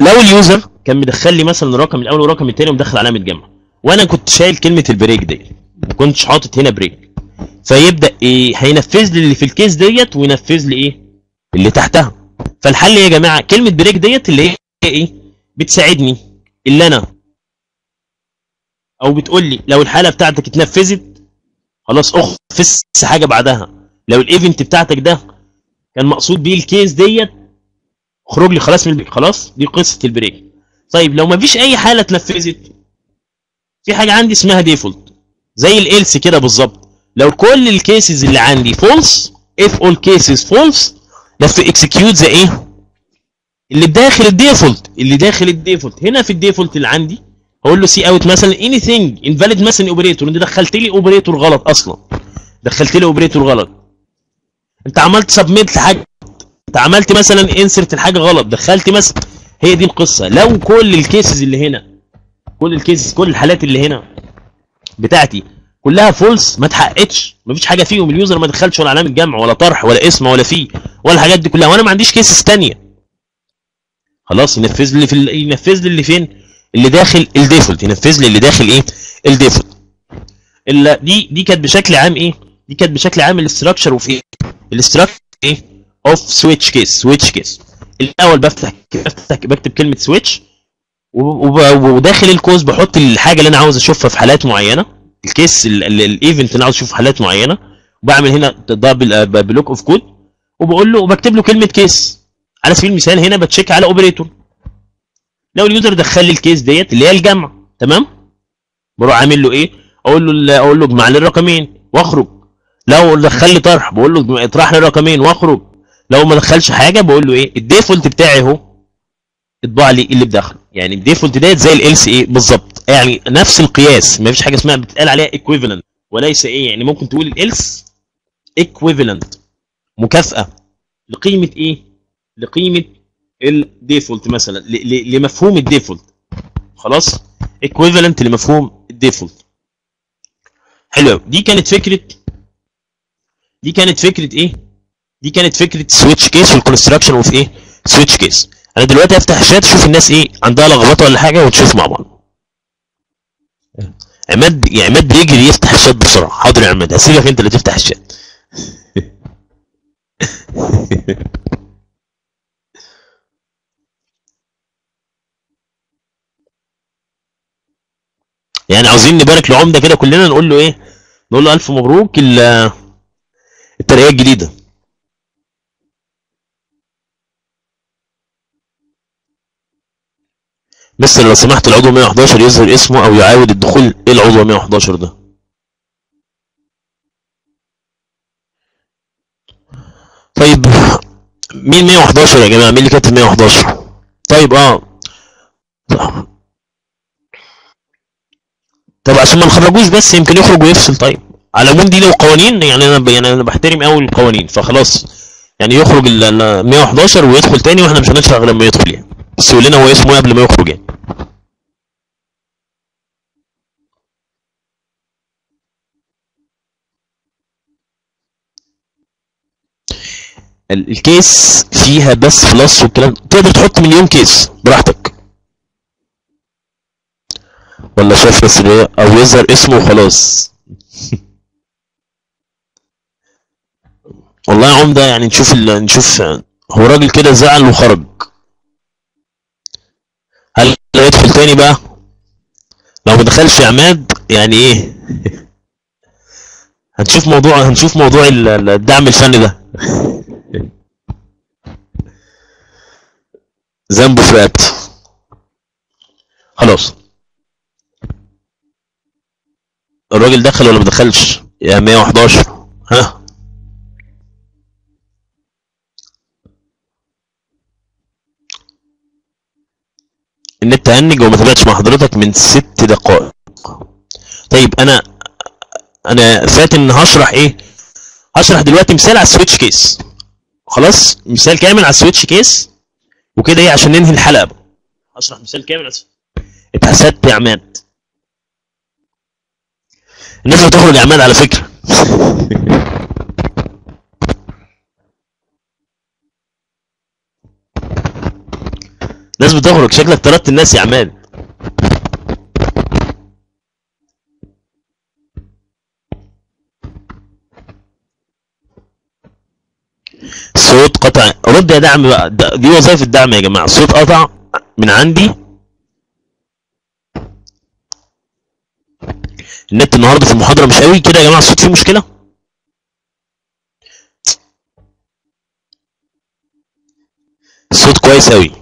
لو ال user كان مدخل لي مثلا رقم الأول ورقم الثاني ومدخل علامه جمع. وأنا كنت شايل كلمة ال break ديت ما كنتش حاطط هنا break. فيبدأ إيه هينفذ لي اللي في ال case ديت وينفذ لي إيه اللي تحتها. فالحل يا جماعة؟ كلمة break ديت اللي هي إيه؟ بتساعدني. اللي أنا. أو بتقول لي لو الحالة بتاعتك اتنفذت خلاص متنفزش حاجة بعدها. لو ال event بتاعتك ده كان مقصود بيه ال case ديت اخرج لي خلاص من ال break خلاص؟ دي قصة ال break. طيب لو مفيش أي حالة اتنفذت في حاجة عندي اسمها default زي ال else كده بالظبط. لو كل ال cases اللي عندي false if all cases false execute زي إيه؟ اللي داخل ال default اللي داخل ال default هنا في ال default اللي عندي هقول له cout مثلا anything invalid مثلا operator انت دخلت لي operator غلط أصلا. دخلت لي operator غلط. أنت عملت submit لحاجة انت عملت مثلا insert لحاجة غلط دخلت مثلا هي دي القصة. لو كل ال cases اللي هنا كل ال cases كل الحالات اللي هنا بتاعتي كلها false ما اتحققتش مفيش حاجة فيهم ال user ما دخلش ولا علامة جمع ولا طرح ولا اسم ولا فيه ولا الحاجات دي كلها وأنا ما عنديش cases ثانية خلاص ينفذ لي في ال... ينفذ لي اللي فين؟ اللي داخل ال default ينفذ لي اللي داخل إيه؟ ال default ال... دي دي كانت بشكل عام إيه؟ دي كانت بشكل عام ال structure of إيه ال structure إيه of switch case switch case الأول بفتح بفتح بكتب كلمة switch وداخل القوس بحط الحاجة اللي أنا عاوز أشوفها في حالات معينة ال case ال event اللي أنا عاوز أشوفه في حالات معينة وبعمل هنا double block of code وبقول له وبكتب له كلمة case على سبيل المثال هنا بتشيك على operator لو ال user دخل لي ال case ديت اللي هي الجمع تمام؟ بروح عامل له إيه؟ أقول له أقول له اجمع لي الرقمين واخرج. لو دخل لي طرح بقول له اطرح لي الرقمين واخرج. لو ما دخلش حاجة بقول له إيه؟ ال default بتاعي أهو اطبع لي اللي بداخله يعني ال default ديت زي ال else إيه بالظبط. يعني نفس القياس. ما فيش حاجة اسمها بتتقال عليها equivalent وليس إيه؟ يعني ممكن تقول ال else equivalent مكافئة. لقيمة إيه؟ لقيمة ال default مثلا. لمفهوم ال default خلاص؟ equivalent لمفهوم ال default حلو. دي كانت فكره دي كانت فكرة إيه؟ دي كانت فكرة switch case وال construction of إيه switch case أنا دلوقتي هفتح الشات أشوف الناس إيه عندها لخبطة ولا حاجة ونشوف مع بعض. عماد يا عماد بيجري يفتح الشات بسرعة. حاضر يا عماد هسيبك أنت اللي تفتح الشات يعني عاوزين نبارك لعمدة كده كلنا نقول له إيه نقول له ألف مبروك ال- الترقية الجديدة. مستر لو سمحت العضو 111 يظهر اسمه أو يعاود الدخول. إيه العضو 111 ده؟ طيب مين 111 يا جماعة؟ مين اللي كاتب 111 طيب آه. طب عشان ما نخرجوش بس يمكن يخرج ويفصل. طيب على العموم دي لو قوانين يعني أنا يعني أنا بحترم قوي القوانين فخلاص. يعني يخرج ال 111 ويدخل تاني وإحنا مش هنشرح غير لما يدخل يعني. بس يقول لنا هو اسمه إيه قبل ما يخرج يعني؟ ال- الكيس فيها بس بلس والكلام تقدر تحط مليون كيس براحتك. ولا شاف بس أو يظهر اسمه وخلاص؟ والله يا عمده يعني نشوف ال... نشوف هو راجل كده زعل وخرج. هل يدخل تاني بقى؟ لو ما دخلش عماد يعني إيه؟ هنشوف موضوع هنشوف موضوع ال- ال- الدعم الفني ده. ذنبه رقبتي خلاص. الراجل دخل ولا ما دخلش؟ يا 111 ها؟ النت هنج وما تابعتش مع حضرتك من ست دقائق. طيب أنا أنا فات إن هشرح إيه؟ هشرح دلوقتي مثال على ال switch case. خلاص؟ مثال كامل على ال switch case؟ وكده إيه؟ عشان ننهي الحلقة بقى. هشرح مثال كامل على. اتحسدت يا عماد. الناس بتخرج يا عماد على فكرة. ناس بتخرج شكلك طردت الناس يا عماد. صوت قطع. رد يا دعم بقى. دي وظائف الدعم يا جماعة. الصوت قطع من عندي. النت النهارده في المحاضرة مش قوي كده يا جماعة؟ الصوت فيه مشكلة؟ الصوت كويس قوي.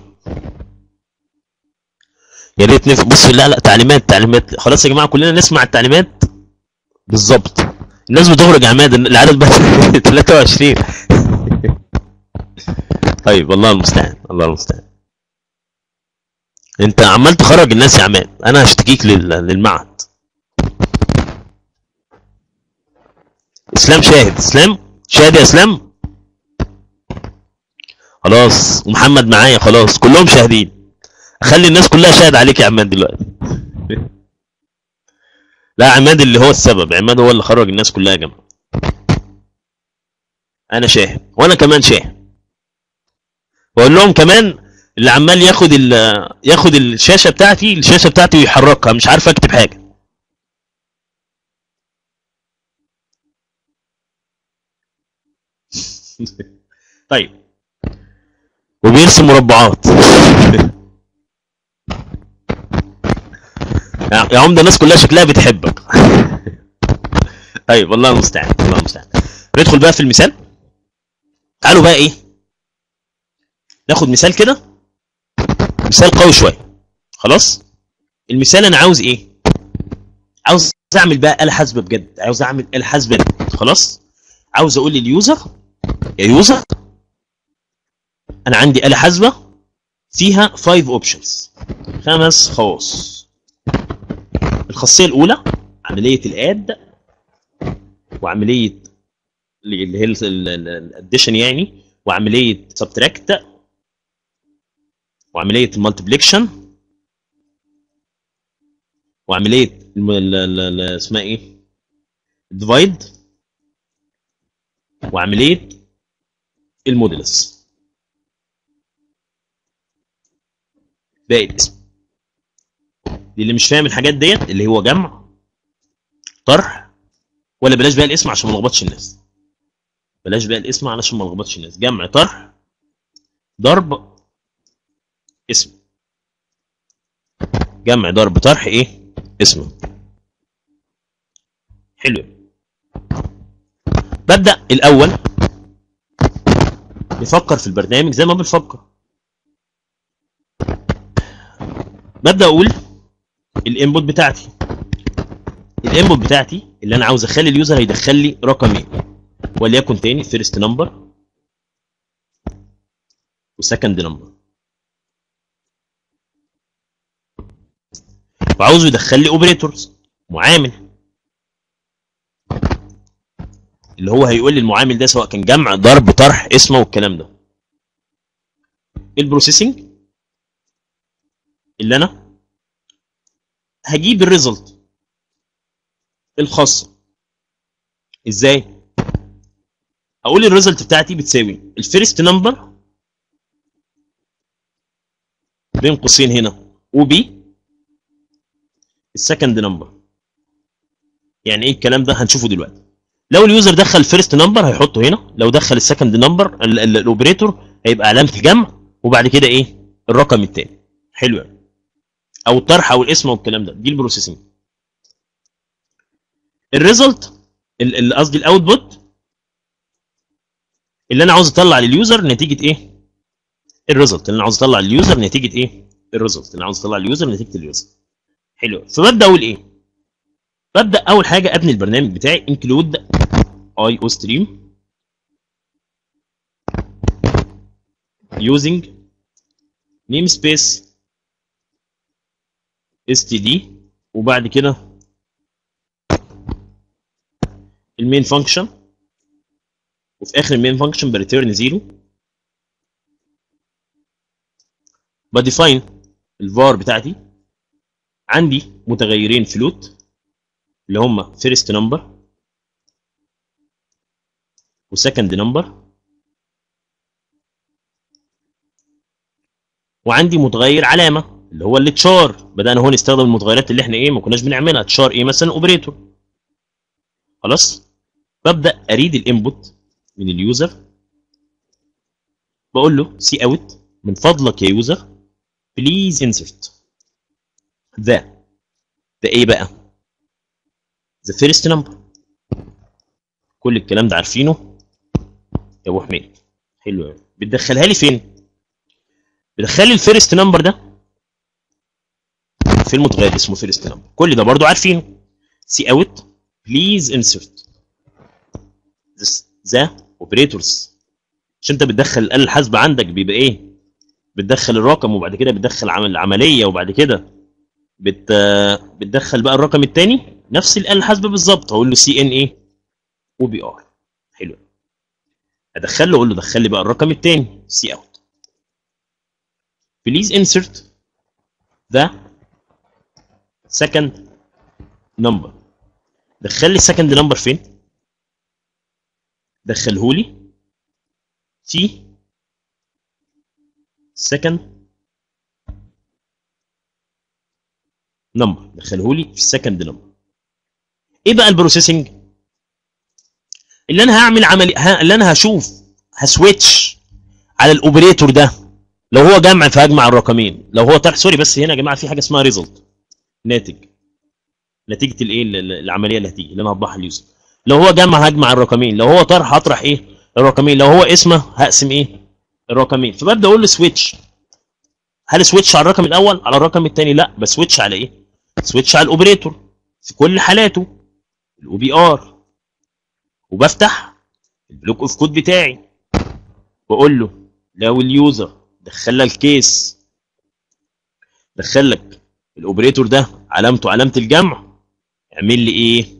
يا ريت نف... بص لا لا تعليمات تعليمات. خلاص يا جماعة كلنا نسمع التعليمات؟ بالظبط. الناس بتخرج عماد العدد بقى 23 طيب الله المستعان الله المستعان. انت عمال تخرج الناس يا عماد. أنا هشتكيك لل... للمعهد. إسلام شاهد. إسلام؟ شاهد يا إسلام؟ خلاص ومحمد معايا خلاص. كلهم شاهدين. اخلي الناس كلها شاهد عليك يا عماد دلوقتي. لا عماد اللي هو السبب عماد هو اللي خرج الناس كلها يا جماعة. أنا شاهد وأنا كمان شاهد. واقول لهم كمان اللي عمال ياخد ياخد الشاشة بتاعتي الشاشة بتاعتي ويحركها مش عارف أكتب حاجة. طيب. وبيرسم مربعات. يا يا عمده الناس كلها شكلها بتحبك. طيب والله المستعان الله المستعان. ندخل بقى في المثال. تعالوا بقى إيه؟ ناخد مثال كده. مثال قوي شوية. خلاص؟ المثال أنا عاوز إيه؟ عاوز أعمل بقى آلة حاسبة بجد. عاوز أعمل آلة حاسبة بجد. خلاص؟ عاوز أقول لل user يا user أنا عندي آلة حاسبة فيها 5 options خمس خواص. الخاصية الأولى عملية ال add وعملية اللي هي ال addition يعني وعملية subtract وعملية ال multiplication وعملية الم- ال- ال- ال- اسمها إيه؟ divide وعملية المودلس باقي اللي مش فاهم الحاجات ديت اللي هو جمع طرح ولا بلاش بقى الاسم عشان ما نلخبطش الناس. بلاش بقى الاسم علشان ما نلخبطش الناس. جمع طرح ضرب اسم. جمع ضرب طرح إيه؟ اسمه حلو. ببدأ الأول نفكر في البرنامج زي ما بنفكر. ببدأ أقول ال input بتاعتي. ال input بتاعتي اللي أنا عاوز أخلي ال user هيدخل لي رقمين وليكن تاني first number و second number وعاوزه يدخل لي operators معامل. اللي هو هيقول لي المعامل ده سواء كان جمع ضرب طرح اسمه والكلام ده. ال processing اللي أنا هجيب ال result الخاصة. إزاي؟ هقول ال result بتاعتي بتساوي ال first number بين قوسين هنا وبي ال second number يعني إيه الكلام ده؟ هنشوفه دلوقتي. لو ال user دخل ال first number هيحطه هنا. لو دخل ال second number ال operator هيبقى علامة جمع وبعد كده إيه؟ الرقم التاني. حلو قوي أو الطرح أو الاسم والكلام ده. دي ال processing ال result قصدي ال output اللي أنا عاوز أطلع لل user نتيجة إيه؟ ال result. اللي أنا عاوز أطلع لل user نتيجة إيه؟ ال result. اللي أنا عاوز أطلع لل user نتيجة ال user. حلو. فببدأ أقول إيه؟ ببدأ أول حاجة أبني البرنامج بتاعي include iostream using namespace std وبعد كده المين فانكشن وفي آخر المين فانكشن بريتيرن زيرو بديفاين الفار بتاعتي. عندي متغيرين float اللي هم first number و second number وعندي متغير علامة. اللي هو ال char بدأنا هون نستخدم المتغيرات اللي إحنا إيه ما كناش بنعملها char إيه مثلا operator خلاص؟ ببدأ أريد ال input من ال user. بقول له cout من فضلك يا user please insert the ده إيه بقى. the first number كل الكلام ده عارفينه؟ يا أبو حميد. حلو قوي بتدخلها لي فين؟ بتدخلي ال first number ده. في المتغير اسمه first number كل ده برضو عارفينه. cout please insert the operators عشان انت بتدخل الاله الحاسبه عندك بيبقى إيه؟ بتدخل الرقم وبعد كده بتدخل عمل العملية وبعد كده بت بتدخل بقى الرقم الثاني نفس الآلة الحاسبة بالظبط. هقول له cin إيه o p r حلو. ادخل له أقول له دخل لي بقى الرقم الثاني cout please insert the second number. دخل لي ال second number فين؟ دخله لي في second number دخله لي في ال second number إيه بقى ال processing اللي أنا هعمل عملي اللي أنا هشوف ه switch على ال operator ده لو هو جمع فهجمع الرقمين لو هو طرح سوري بس هنا يا جماعة في حاجة اسمها result ناتج. نتيجة الإيه؟ ال- ال- العملية اللي هتيجي اللي أنا هطبعها ال user لو هو جمع هجمع الرقمين لو هو طرح هطرح إيه؟ الرقمين. لو هو قسمة هقسم إيه؟ الرقمين. فببدأ أقول له switch هل switch على الرقم الأول؟ على الرقم الثاني لا ب switch على إيه؟ switch على ال operator. في كل حالاته. ال o p r. وبفتح ال block of code بتاعي. واقول له لو ال user دخل لك ال case دخل لك ال operator ده علامته علامة الجمع. اعمل لي إيه؟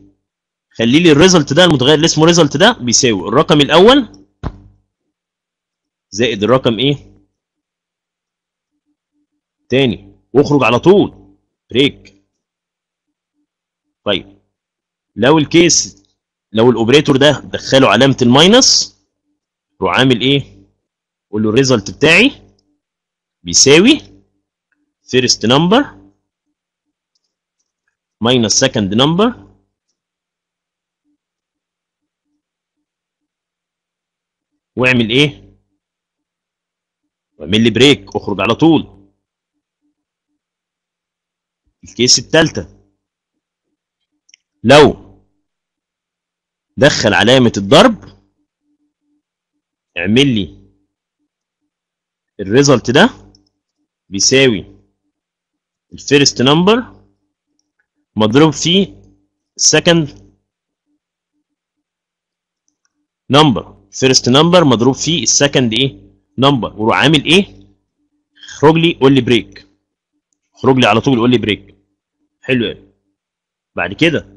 خلي لي ال result ده المتغير اللي اسمه result ده بيساوي. الرقم الأول زائد الرقم إيه؟ تاني. واخرج على طول. break. طيب. لو ال case لو ال operator ده دخله علامة ال minus روح عامل إيه؟ قول له ال result بتاعي بيساوي first number minus second number. واعمل إيه؟ واعمل لي break اخرج على طول. ال case الثالثة لو دخل علامة الضرب اعمل لي ال result ده بيساوي ال first number مضروب في ال second number first number مضروب في ال second إيه number وروح عامل إيه؟ اخرج لي قول لي break اخرج لي على طول قول لي break حلو قوي بعد كده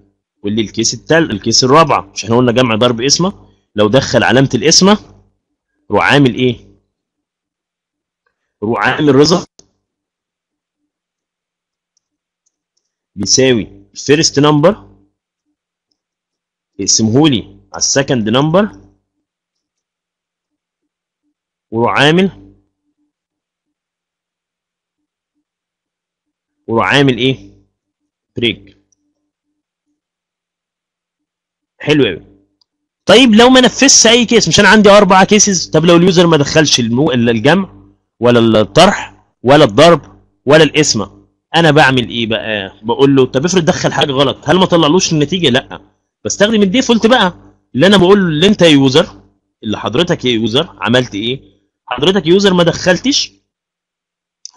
قول لي ال case التال ال case الرابعه مش إحنا قلنا جمع ضرب قسمة. لو دخل علامة القسمة روح عامل إيه؟ روح عامل result بيساوي ال first number اقسمه لي على ال second number وروح عامل وروح عامل إيه؟ break حلو قوي طيب لو ما نفذش أي case مش أنا عندي أربع cases طب لو ال user ما دخلش المو... الجمع ولا الطرح ولا الضرب ولا القسمة؟ أنا بعمل إيه بقى؟ بقول له طب افرض دخل حاجة غلط هل ما طلعلوش النتيجة؟ لا. بستخدم ال default بقى اللي أنا بقول له اللي انت user اللي حضرتك يا user عملت إيه؟ حضرتك user ما دخلتش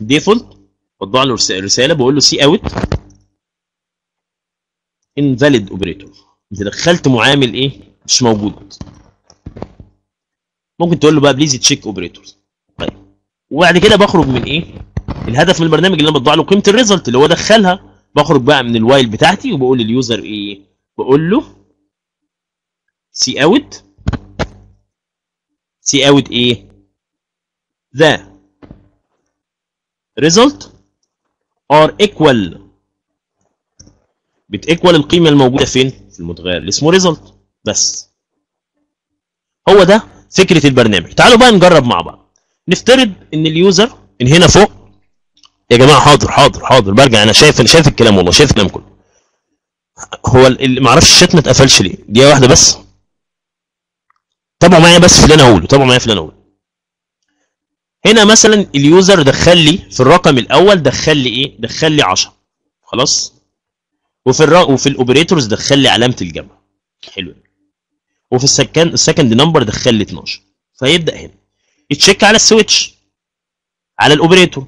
default بطبع له رس- رسالة بقول له cout invalid operator انت دخلت معامل إيه؟ مش موجود. ممكن تقول له بقى please check operators طيب. وبعد كده بخرج من إيه؟ الهدف من البرنامج اللي أنا بطبع له قيمة ال result اللي هو دخلها بخرج بقى من ال while بتاعتي وبقول لل user إيه بقول له cout cout إيه؟ the result are equal. بت equal القيمة الموجودة فين؟ في المتغير اللي اسمه result. بس. هو ده فكرة البرنامج. تعالوا بقى نجرب مع بعض. نفترض إن ال user من هنا فوق يا جماعة حاضر حاضر حاضر. برجع أنا شايف أنا شايف الكلام والله شايف الكلام كله. هو اللي ما أعرفش الشات ما اتقفلش ليه؟ دقيقه واحدة بس. تابعوا معايا بس في اللي أنا هقوله تابعوا معايا في اللي أنا هقوله. هنا مثلا ال user دخل لي في الرقم الأول دخل لي إيه؟ دخل لي 10 خلاص؟ وفي الر... وفي ال operators دخل لي علامة الجمع حلو. وفي ال second ال second number دخل لي 12 فيبدأ هنا. ي check على ال switch. على ال operator.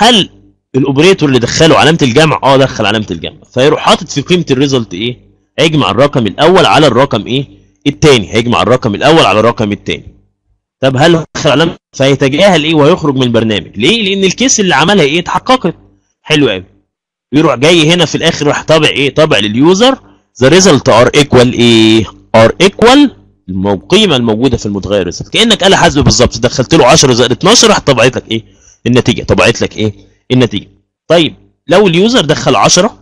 هل ال operator اللي دخله علامة الجمع؟ آه دخل علامة الجمع. فيروح حاطط في قيمة ال result إيه؟ هيجمع الرقم الأول على الرقم إيه؟ الثاني هيجمع الرقم الأول على الرقم الثاني طب هل دخل علامة؟ فيتجاهل إيه؟ ويخرج من البرنامج. ليه؟ لأن ال case اللي عملها إيه؟ اتحققت. حلو قوي يروح جاي هنا في الآخر راح طابع إيه؟ طابع لل user. the result are equal إيه؟ are equal القيمه الموجودة في المتغير result كأنك آلة حاسبه بالظبط. دخلت له 10 زائد 12 راح طبعت لك إيه؟ النتيجة. طبعت لك إيه؟ النتيجة. طيب لو ال user دخل 10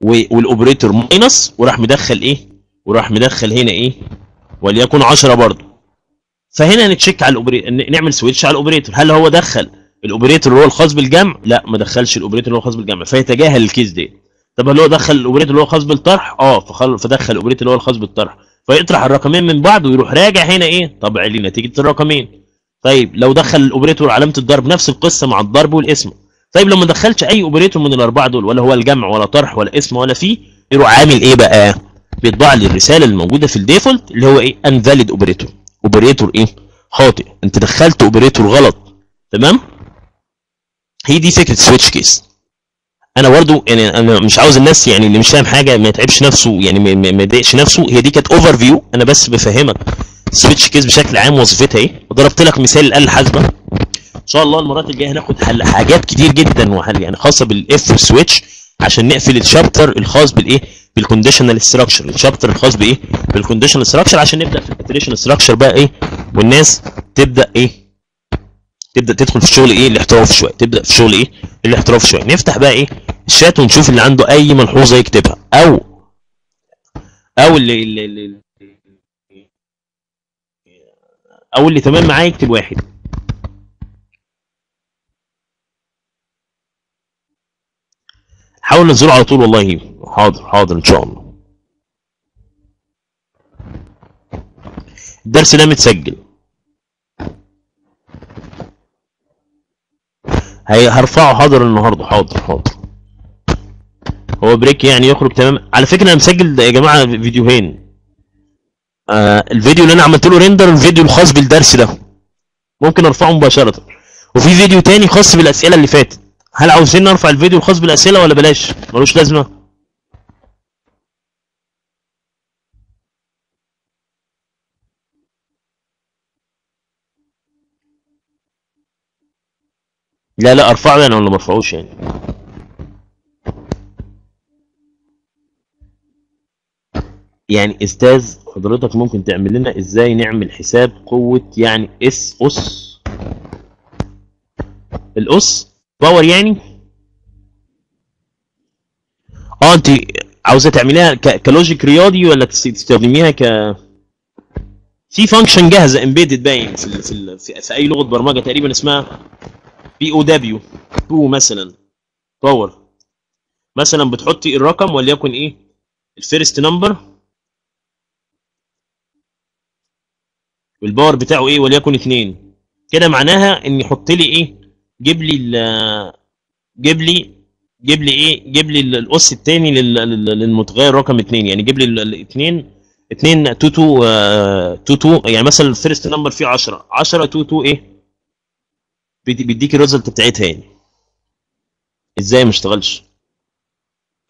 وال operator minus وراح مدخل إيه؟ وراح مدخل هنا إيه؟ وليكن 10 برضه. فهنا ن check على نعمل switch على ال operator. هل هو دخل ال operator اللي هو الخاص بالجمع؟ لا ما دخلش ال operator اللي هو الخاص بالجمع. فيتجاهل ال case دي. طب هل هو دخل ال operator اللي هو الخاص بالطرح؟ آه فخل... فدخل ال operator اللي هو الخاص بالطرح. فيطرح الرقمين من بعض ويروح راجع هنا إيه؟ طبع لي نتيجة الرقمين. طيب لو دخل ال operator علامة الضرب نفس القصة مع الضرب والقسمة. طيب لو ما دخلش أي operator من الأربعة دول ولا هو الجمع ولا طرح ولا قسمة ولا فيه يروح عامل إيه بقى؟ بيطبع لي الرسالة الموجودة في ال default اللي هو إيه؟ invalid operator. operator إيه؟ خاطئ. أنت دخلت operator غلط. تمام؟ هي دي فكرة switch case أنا برضو يعني أنا مش عاوز الناس يعني اللي مش فاهم حاجة ما يتعبش نفسه يعني ما يضايقش نفسه. هي دي كانت overview أنا بس بفهمك. switch case بشكل عام وظيفتها إيه؟ وضربت لك مثال الاله الحاسبة. إن شاء الله المرات الجاية هناخد حاجات كتير جدا وحل يعني خاصة بال if switch عشان نقفل ال chapter الخاص بالإيه؟ بال conditional structure ال chapter الخاص بإيه؟ بال conditional structure عشان نبدأ في ال iteration structure بقى إيه؟ والناس تبدأ إيه؟ تبدأ تدخل في الشغل إيه؟ الاحتراف شوية. تبدأ في شغل إيه؟ الاحتراف شوية. نفتح بقى إيه؟ الشات ونشوف اللي عنده أي ملحوظة يكتبها. أو أو اللي, اللي, اللي أو اللي تمام معاه يكتب واحد. حاول ننزله على طول والله. حاضر حاضر إن شاء الله. الدرس ده متسجل. هي هرفعه حاضر النهارده. حاضر حاضر. هو break يعني يخرج تمام. على فكرة أنا مسجل يا جماعة فيديوهين. آه الفيديو اللي أنا عملت له render الفيديو الخاص بالدرس ده. ممكن أرفعه مباشرة. وفي فيديو تاني خاص بالأسئلة اللي فاتت. هل عاوزين نرفع الفيديو الخاص بالأسئلة ولا بلاش؟ ملوش لازمة. لا لا أرفعه أنا ولا ما ارفعوش يعني. يعني أستاذ حضرتك ممكن تعمل لنا إزاي نعمل حساب قوة يعني اس اس الأس power يعني؟ آه انت عاوزة تعمليها ك logic رياضي ولا تس- تستخدميها ك؟ في function جاهزة embedded باين في في, في, في أي لغة برمجة تقريبا اسمها P O W 2 مثلا power. مثلا بتحطي الرقم وليكن إيه؟ ال first number وال power بتاعه إيه وليكن 2 كده معناها إن يحط لي إيه؟ جيب لي جيب لي جيب لي إيه؟ جيب لي ال- الاس الثاني للمتغير رقم 2 يعني جيب لي الاثنين 2 2 2 2 2 يعني مثلا ال first number فيه 10 10 2 2 إيه؟ بيدي- بيديك ال result بتاعتها يعني. إزاي ما اشتغلش؟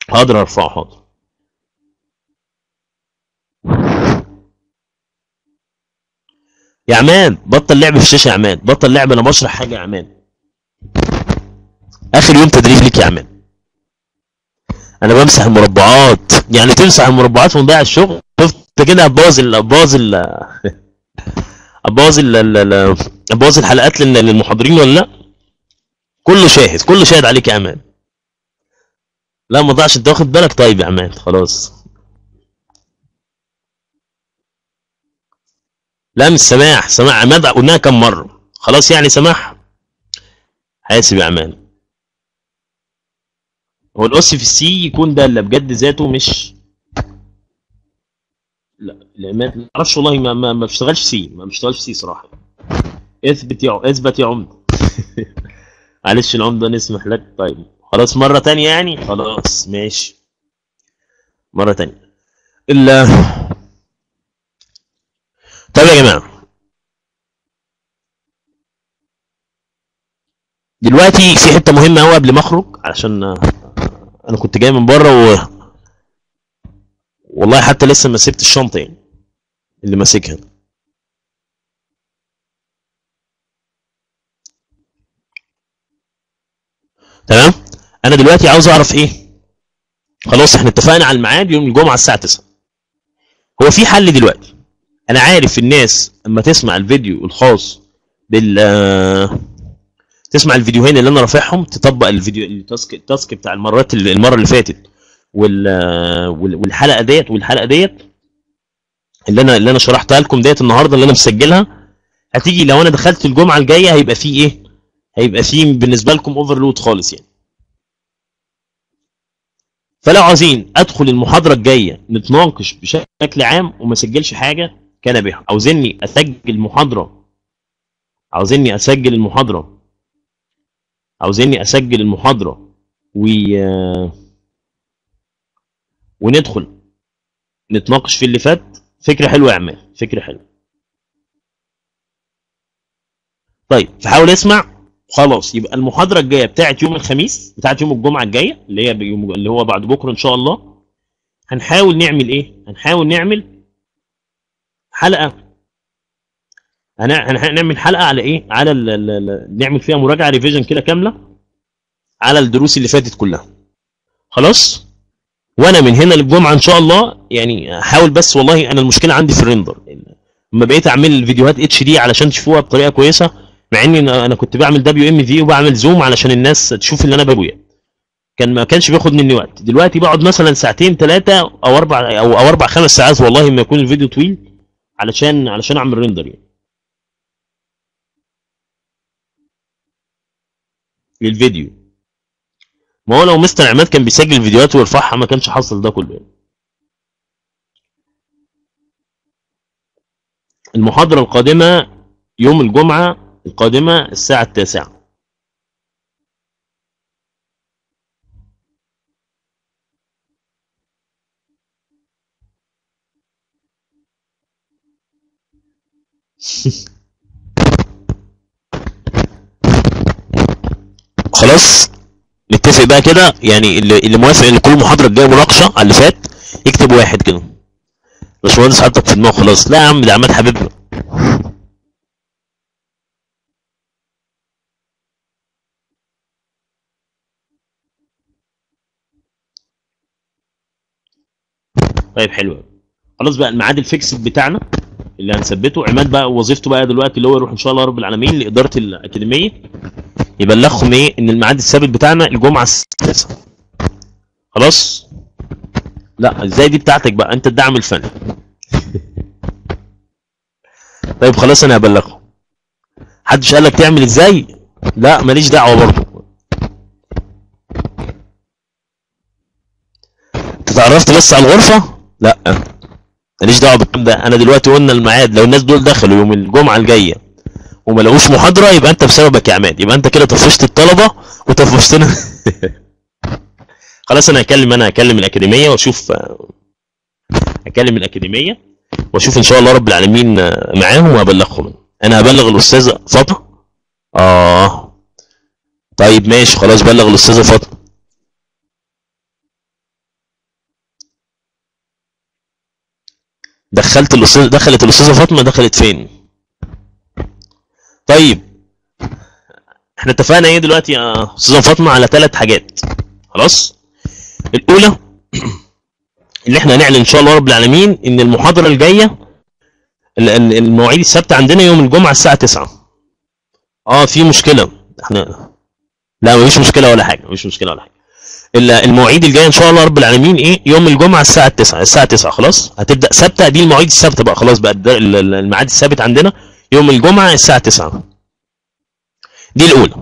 حاضر أرفعه حاضر يا عماد بطل لعب في الشاشة يا عماد بطل لعب أنا بشرح حاجة يا عماد آخر يوم تدريب ليك يا عماد أنا بمسح المربعات يعني تمسح المربعات ونضيع الشغل؟ شفت كده هتبوظ هتبوظ هتبوظ هتبوظ الحلقات لل- للمحاضرين ولا لا؟ كله شاهد كله شاهد عليك يا عماد لا ما ضاعش أنت واخد بالك؟ طيب يا عماد خلاص. لا مش سماح سماح عماد قلناها كم مرة. خلاص يعني سماح؟ حاسب يا عماد هو الاس في السي يكون ده اللي بجد ذاته مش لا العماد ما أعرفش والله ما ما, ما بشتغلش سي ما بشتغلش سي صراحة. اثبت يا اثبت يا عمده معلش العمده نسمح لك. طيب خلاص مرة تانية يعني؟ خلاص ماشي. مرة تانية. الا طيب يا جماعة. دلوقتي في حتة مهمة قوي قبل ما أخرج عشان أنا كنت جاي من بره و والله حتى لسه ما سبت الشنطة يعني اللي ماسكها. تمام؟ أنا دلوقتي عاوز أعرف إيه؟ خلاص إحنا اتفقنا على الميعاد يوم الجمعة الساعة 9 هو في حل دلوقتي؟ أنا عارف الناس أما تسمع الفيديو الخاص بال تسمع الفيديوهين اللي أنا رافعهم تطبق الفيديو ال task ال task بتاع المرات المرة اللي فاتت وال وال- والحلقة ديت والحلقة ديت اللي أنا اللي أنا شرحتها لكم ديت النهارده اللي أنا مسجلها هتيجي لو أنا دخلت الجمعة الجاية هيبقى في إيه؟ هيبقى في بالنسبة لكم اوفرلود خالص يعني. فلو عاوزين أدخل المحاضرة الجاية نتناقش بشكل عام وما أسجلش حاجة كان بها. عاوزيني أسجل محاضرة. عاوزيني أسجل المحاضرة. عاوزيني أسجل المحاضرة. و وندخل. نتناقش في اللي فات. فكرة حلوة يا عماد. فكرة حلوة. طيب فحاول اسمع. خلاص يبقى المحاضرة الجاية بتاعت يوم الخميس بتاعت يوم الجمعة الجاية اللي هي اللي هو بعد بكرة إن شاء الله. هنحاول نعمل إيه؟ هنحاول نعمل حلقة. هنع- هن- هنعمل حلقة على إيه؟ على ال ال ال نعمل فيها مراجعة ريفيجن كده كاملة على الدروس اللي فاتت كلها. خلاص؟ وأنا من هنا للجمعة إن شاء الله يعني احاول بس والله أنا المشكلة عندي في ال render. لما بقيت أعمل فيديوهات HD علشان تشوفوها بطريقة كويسة مع إني أنا كنت بعمل WMV وبعمل zoom علشان الناس تشوف اللي أنا بقوله. كان ما كانش بياخد مني وقت. دلوقتي بقعد مثلا ساعتين ثلاثة أو أربع أو, أربع خمس ساعات والله ما يكون الفيديو طويل. علشان علشان اعمل render يعني. للفيديو. ما هو لو مستر عماد كان بيسجل فيديوهات ويرفعها ما كانش حصل ده كله يعني. المحاضرة القادمة يوم الجمعة القادمة الساعة التاسعة. خلاص نتفق بقى كده. يعني اللي, موافق إن كل محاضرة الجاية مناقشة على اللي فات يكتب واحد كده. باشمهندس حطك في دماغه خلاص. لا يا عم ده عماد حبيبنا. طيب حلو. خلاص بقى الميعاد الفيكس بتاعنا. اللي هنثبته. عماد بقى وظيفته بقى دلوقتي اللي هو يروح إن شاء الله رب العالمين لإدارة الأكاديمية. يبلغهم إيه إن الميعاد الثابت بتاعنا الجمعة السادسة. خلاص؟ لا إزاي دي بتاعتك بقى؟ أنت الدعم الفني. طيب خلاص أنا هبلغهم حدش قال لك تعمل إزاي؟ لا ماليش دعوة برضه. أنت اتعرفت بس على الغرفة؟ لا. ماليش دعوة بالكلام ده. أنا دلوقتي قلنا الميعاد. لو الناس دول دخلوا يوم الجمعة الجاية وما لقوش محاضرة يبقى أنت بسببك يا عماد. يبقى أنت كده طفشت الطلبة وطفشتنا. خلاص أنا هكلم أنا هكلم الأكاديمية وأشوف هكلم الأكاديمية وأشوف إن شاء الله رب العالمين معاهم وهبلغهم. أنا هبلغ الأستاذة فاطمة. آه. طيب ماشي. خلاص بلغ الأستاذة فاطمة. دخلت الاستاذ دخلت الأستاذة فاطمة دخلت فين؟ طيب. إحنا اتفقنا إيه دلوقتي يا أستاذة فاطمة على ثلاث حاجات. خلاص؟ الأولى اللي إحنا هنعلن إن شاء الله رب العالمين إن المحاضرة الجاية ال- ال- المواعيد الثابتة عندنا يوم الجمعة الساعة 9 آه في مشكلة. إحنا لا مفيش مشكلة ولا حاجة مفيش مشكلة ولا حاجة. المواعيد الجاية إن شاء الله رب العالمين إيه؟ يوم الجمعة الساعة 9 الساعة 9 خلاص؟ هتبدأ ثابتة دي المواعيد الثابتة بقى خلاص بقى الميعاد الثابت عندنا يوم الجمعة الساعة 9 دي الأولى.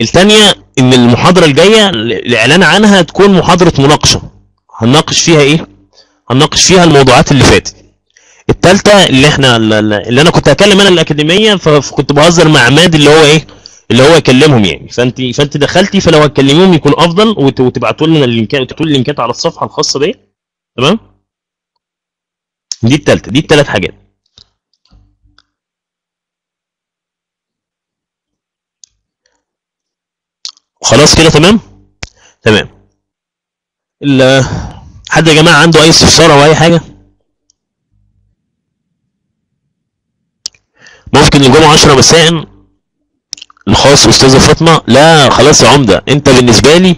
الثانية إن المحاضرة الجاية ال- الإعلان عنها تكون محاضرة مناقشة. هنناقش فيها إيه؟ هنناقش فيها الموضوعات اللي فاتت. الثالثة اللي إحنا اللي أنا كنت هكلم أنا الأكاديمية فكنت بهزر مع عماد اللي هو إيه؟ اللي هو يكلمهم يعني. فانت فانت دخلتي فلو هتكلميهم يكون أفضل وت- وتبعتوا لنا اللينكات وتبعتوا لي اللينكات على الصفحة الخاصة بيا. تمام؟ دي الثالثه دي الثلاث حاجات. خلاص كده تمام؟ تمام. حد يا جماعة عنده أي استفسار أو أي حاجة؟ ممكن الجمعه 10 مساء. الخاص أستاذة فاطمة؟ لا خلاص يا عمدة. أنت بالنسبة لي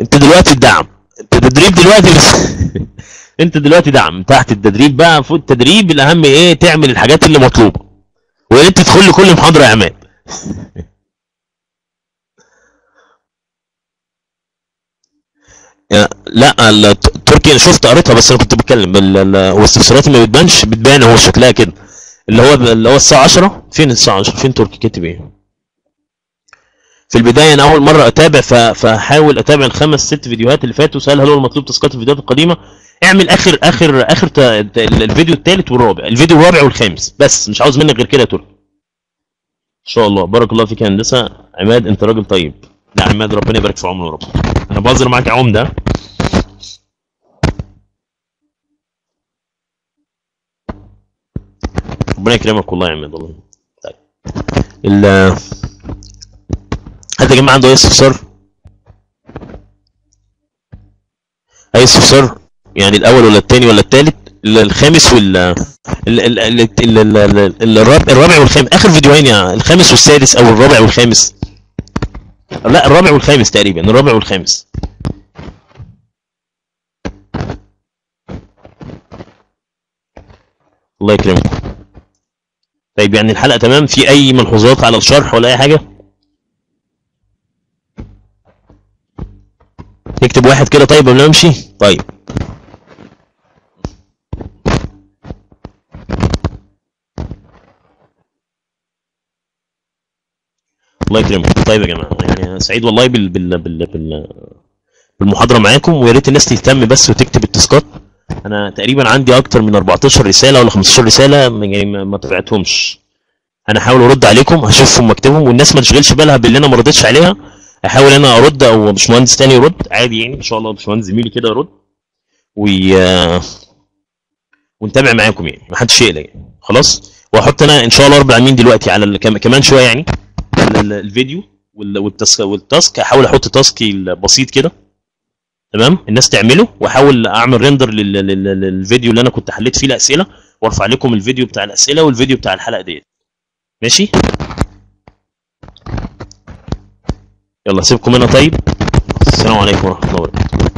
أنت دلوقتي الدعم. أنت تدريب دلوقتي بس. أنت دلوقتي دعم. تحت التدريب بقى فوق التدريب الأهم إيه؟ تعمل الحاجات اللي مطلوبة. ويا ريت تدخل لي كل محاضرة يا عماد. لا ال- التركي أنا شفت قريتها بس أنا كنت بتكلم. ال- ال- هو استفساراتي ما بتبانش بتبان هو شكلها كده. اللي هو اللي هو الساعة 10 فين الساعة 10 فين تركي؟ كاتب إيه؟ في البداية أنا أول مرة أتابع ف- فاحاول أتابع الخمس ست فيديوهات اللي فاتوا. سأل هل هو المطلوب تسقيط الفيديوهات القديمة؟ اعمل آخر آخر آخر الفيديو الثالث والرابع. الفيديو الرابع والخامس. بس مش عاوز منك غير كده يا تركي. إن شاء الله. بارك الله فيك يا هندسة. عماد أنت راجل طيب. لا عماد ربنا يبارك في عمره يا رب أنا بهزر معاك يا عمدة. ربنا يكرمك والله يا عماد والله. طيب. ال حد يا جماعة عنده أي استفسار؟ أي استفسار؟ يعني الأول ولا الثاني ولا الثالث الخامس وال ال- ال- ال- ال- ال- ال- الرابع الرابع والخامس. آخر فيديوهين يا الخامس والسادس أو الرابع والخامس؟ لا الرابع والخامس تقريبا الرابع والخامس. الله يكرمك. طيب يعني الحلقة تمام في أي ملحوظات على الشرح ولا أي حاجة؟ نكتب واحد كده طيب قبل ما نمشي؟ طيب الله يكرمك طيب يا جماعة يعني سعيد والله بال بال بال بال بالمحاضرة معاكم ويا ريت الناس تهتم بس وتكتب التاسكات أنا تقريبا عندي أكتر من 14 رسالة ولا 15 رسالة يعني ما تبعتهمش أنا هحاول أرد عليكم هشوفهم وأكتبهم والناس ما تشغلش بالها باللي أنا ما ردتش عليها. أحاول أنا أرد أو باشمهندس تاني يرد عادي يعني إن شاء الله باشمهندس زميلي كده يرد. وي... ونتابع معاكم يعني ما حدش يقلق يعني. خلاص؟ واحط أنا إن شاء الله رب العالمين دلوقتي على كمان شوية يعني ال- ال- الفيديو وال- وال task وال task. هحاول أحط task بسيط كده. تمام؟ الناس تعمله وأحاول أعمل render لل... لل... للفيديو اللي أنا كنت حليت فيه الأسئلة وأرفع لكم الفيديو بتاع الأسئلة والفيديو بتاع الحلقة ديت. ماشي؟ يلا سيبكم هنا طيب. السلام عليكم ورحمة الله وبركاته.